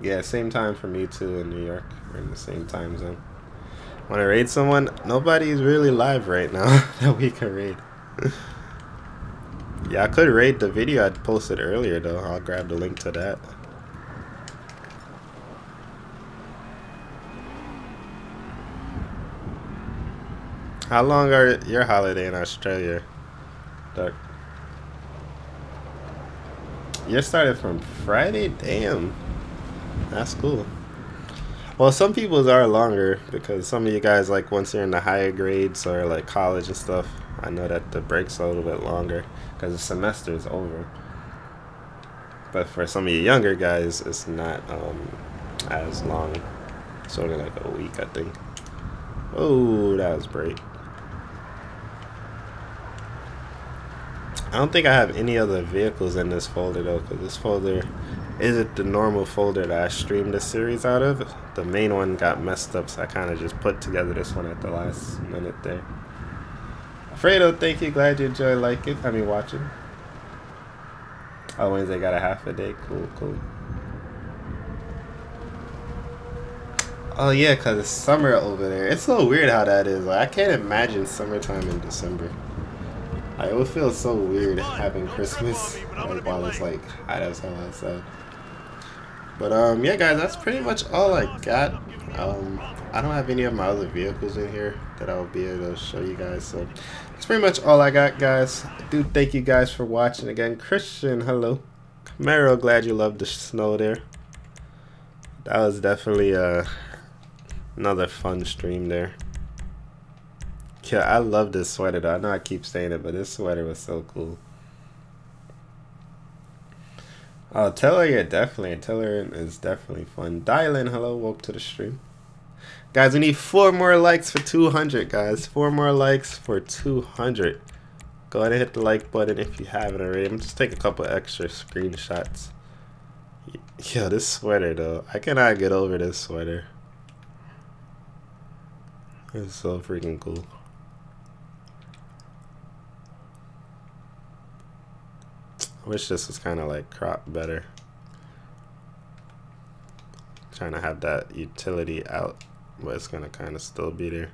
Yeah, same time for me too in New York. We're in the same time zone. When I raid someone, nobody's really live right now *laughs* that we can raid. yeah, I could raid the video I posted earlier though. I'll grab the link to that. How long are your holiday in Australia, Duck? You started from Friday? Damn. That's cool. Well, some people's are longer because some of you guys, like, once you're in the higher grades or, like, college and stuff, I know that the break's a little bit longer because the semester is over. But for some of you younger guys, it's not um, as long. It's only like a week, I think. Oh, that was great. I don't think I have any other vehicles in this folder though, because this folder isn't the normal folder that I streamed this series out of. The main one got messed up, so I kind of just put together this one at the last minute there. Fredo, thank you. Glad you enjoy liking. I mean, watching. Oh, Wednesday got a half a day. Cool, cool. Oh yeah, cause it's summer over there. It's so weird how that is. Like I can't imagine summertime in December. Like, it would feel so weird having Christmas like while it's like hot as hell outside. But um, yeah, guys, that's pretty much all I got. Um, I don't have any of my other vehicles in here that I'll be able to show you guys. So that's pretty much all I got, guys. I do thank you guys for watching again. Christian, hello. Camaro, glad you loved the snow there. That was definitely uh, another fun stream there. Yeah, I love this sweater though. I know I keep saying it, but this sweater was so cool. Uh, oh, Teller, yeah, definitely. Teller is definitely fun. Dial in, hello, welcome to the stream. Guys, we need four more likes for 200, guys. Four more likes for 200. Go ahead and hit the like button if you haven't already. I'm just taking a couple extra screenshots. Yo, this sweater, though. I cannot get over this sweater. It's so freaking cool. I wish this was kind of like cropped better. Trying to have that utility out, but it's gonna kind of still be there.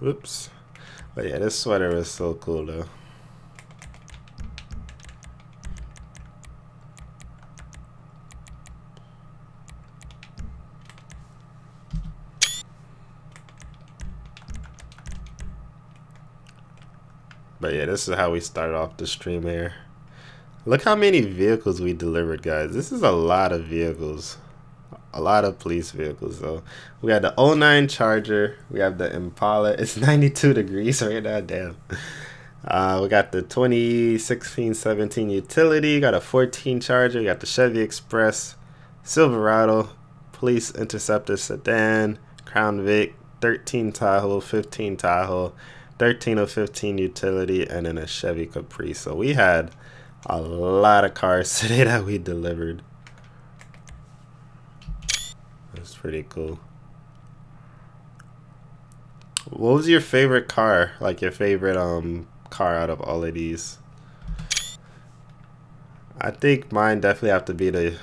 Whoops. But yeah, this sweater is so cool though. But yeah, this is how we started off the stream here. Look how many vehicles we delivered, guys. This is a lot of vehicles. A lot of police vehicles, though. We had the 09 Charger. We have the Impala. It's *laughs* 92 degrees right now. Damn. Uh, we got the 2016-17 utility. Got a 14 Charger. We got the Chevy Express, Silverado, Police Interceptor Sedan, Crown Vic, 13 Tahoe, 15 Tahoe, 13 of 15 utility, and then a Chevy Caprice. So we had a lot of cars *laughs* today that we delivered. That's pretty cool. What was your favorite car? Like your favorite um car out of all of these? I think mine definitely have to be the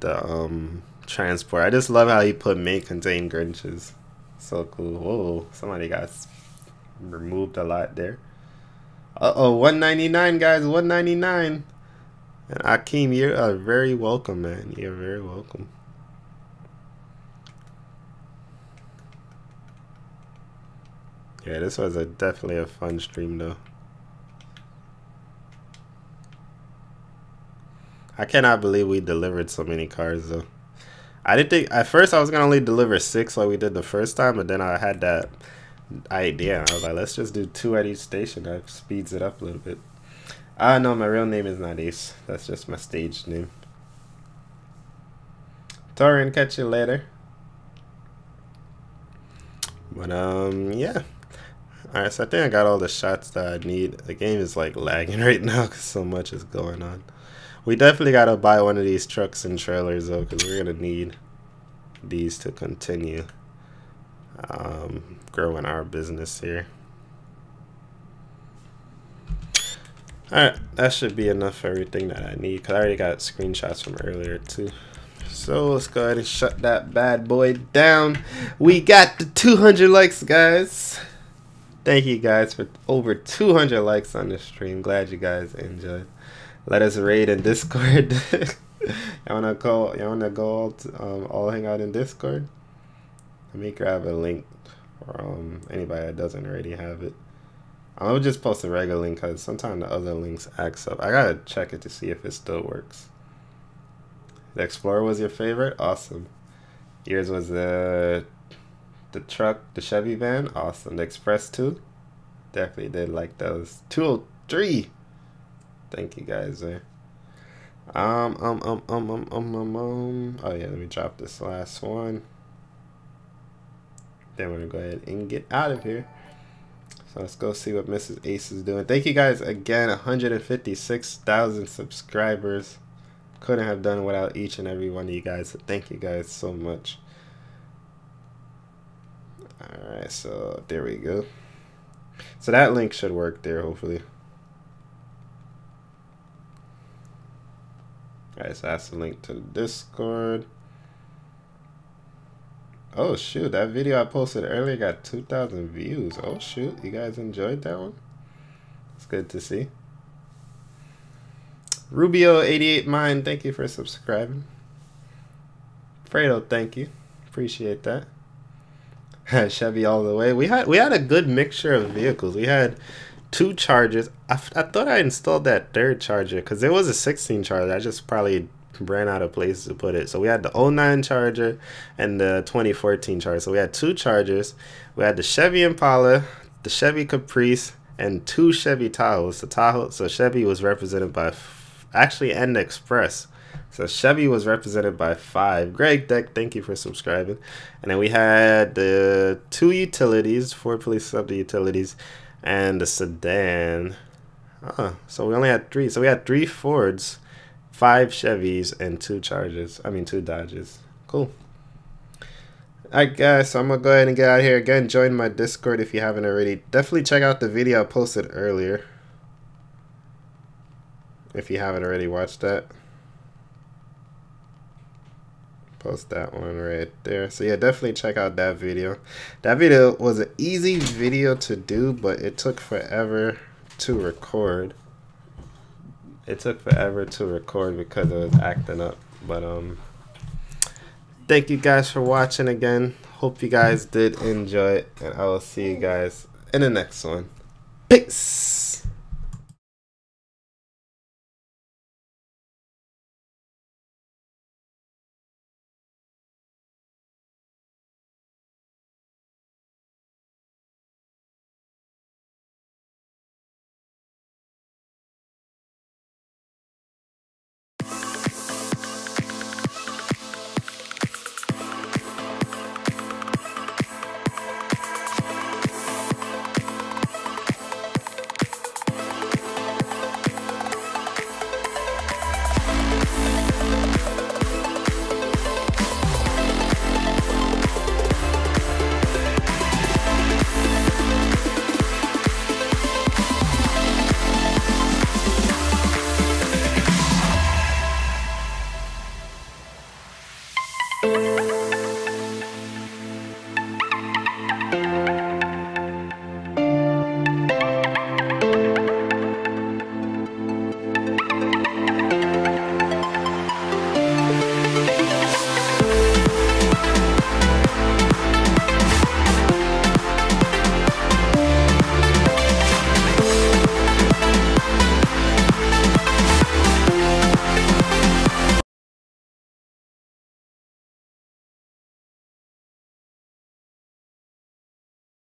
the um transport. I just love how he put may contain Grinches. So cool. Whoa, somebody got removed a lot there. Uh oh, 199 guys, 199. And Akeem, you're uh, very welcome, man. You're very welcome. Yeah, this was a definitely a fun stream though. I cannot believe we delivered so many cars though. I didn't think at first I was gonna only deliver six like we did the first time, but then I had that idea. I was like, let's just do two at each station. That speeds it up a little bit. Ah, no, my real name is not Ace. That's just my stage name. Torin, catch you later. But, um, yeah. Alright, so I think I got all the shots that I need. The game is, like, lagging *laughs* right now because so much is going on. We definitely got to buy one of these trucks and trailers, though, because we're going to need these to continue um, growing our business here. Alright, that should be enough for everything that I need because I already got screenshots from earlier too. So let's go ahead and shut that bad boy down. We got the 200 likes, guys. Thank you guys for over 200 likes on the stream. Glad you guys enjoyed. Let us raid in Discord. *laughs* y'all wanna go? Y'all wanna go all, um, all hang out in Discord? Let me grab a link or um, anybody that doesn't already have it. I'll just post a regular link because sometimes the other links acts up. I gotta check it to see if it still works. The Explorer was your favorite? Awesome. Yours was the the truck, the Chevy van? Awesome. The Express 2? Definitely did like those. 203! Thank you guys. Um, um, um, um, um, um, um, um. Oh yeah, let me drop this last one. Then we're gonna go ahead and get out of here. So let's go see what Mrs. Ace is doing. Thank you guys again. 156,000 subscribers. Couldn't have done without each and every one of you guys. Thank you guys so much. Alright, so there we go. So that link should work there, hopefully. Alright, so that's the link to the Discord. Oh shoot, that video I posted earlier got 2,000 views. Oh shoot, you guys enjoyed that one? It's good to see. Rubio88 Mine, thank you for subscribing. Fredo, thank you. Appreciate that. *laughs* Chevy all the way. We had we had a good mixture of vehicles. We had two chargers. I, I thought I installed that third charger because it was a 16 charger. I just probably ran out of places to put it. So we had the 09 Charger and the 2014 Charger. So we had two Chargers. We had the Chevy Impala, the Chevy Caprice, and two Chevy Tahoes. The Tahoe, so Chevy was represented by, actually, and Express. So Chevy was represented by five. Greg Deck, thank you for subscribing. And then we had the two utilities, four Police sub utilities, and the sedan. Uh, so we only had three. So we had three Fords five Chevys and two Chargers. I mean, two Dodges. Cool. Alright guys, so I'm to go ahead and get out here. Again, join my Discord if you haven't already. Definitely check out the video I posted earlier. If you haven't already watched that. Post that one right there. So yeah, definitely check out that video. That video was an easy video to do, but it took forever to record it took forever to record because it was acting up. But um, thank you guys for watching again. Hope you guys did enjoy it, and I will see you guys in the next one. Peace.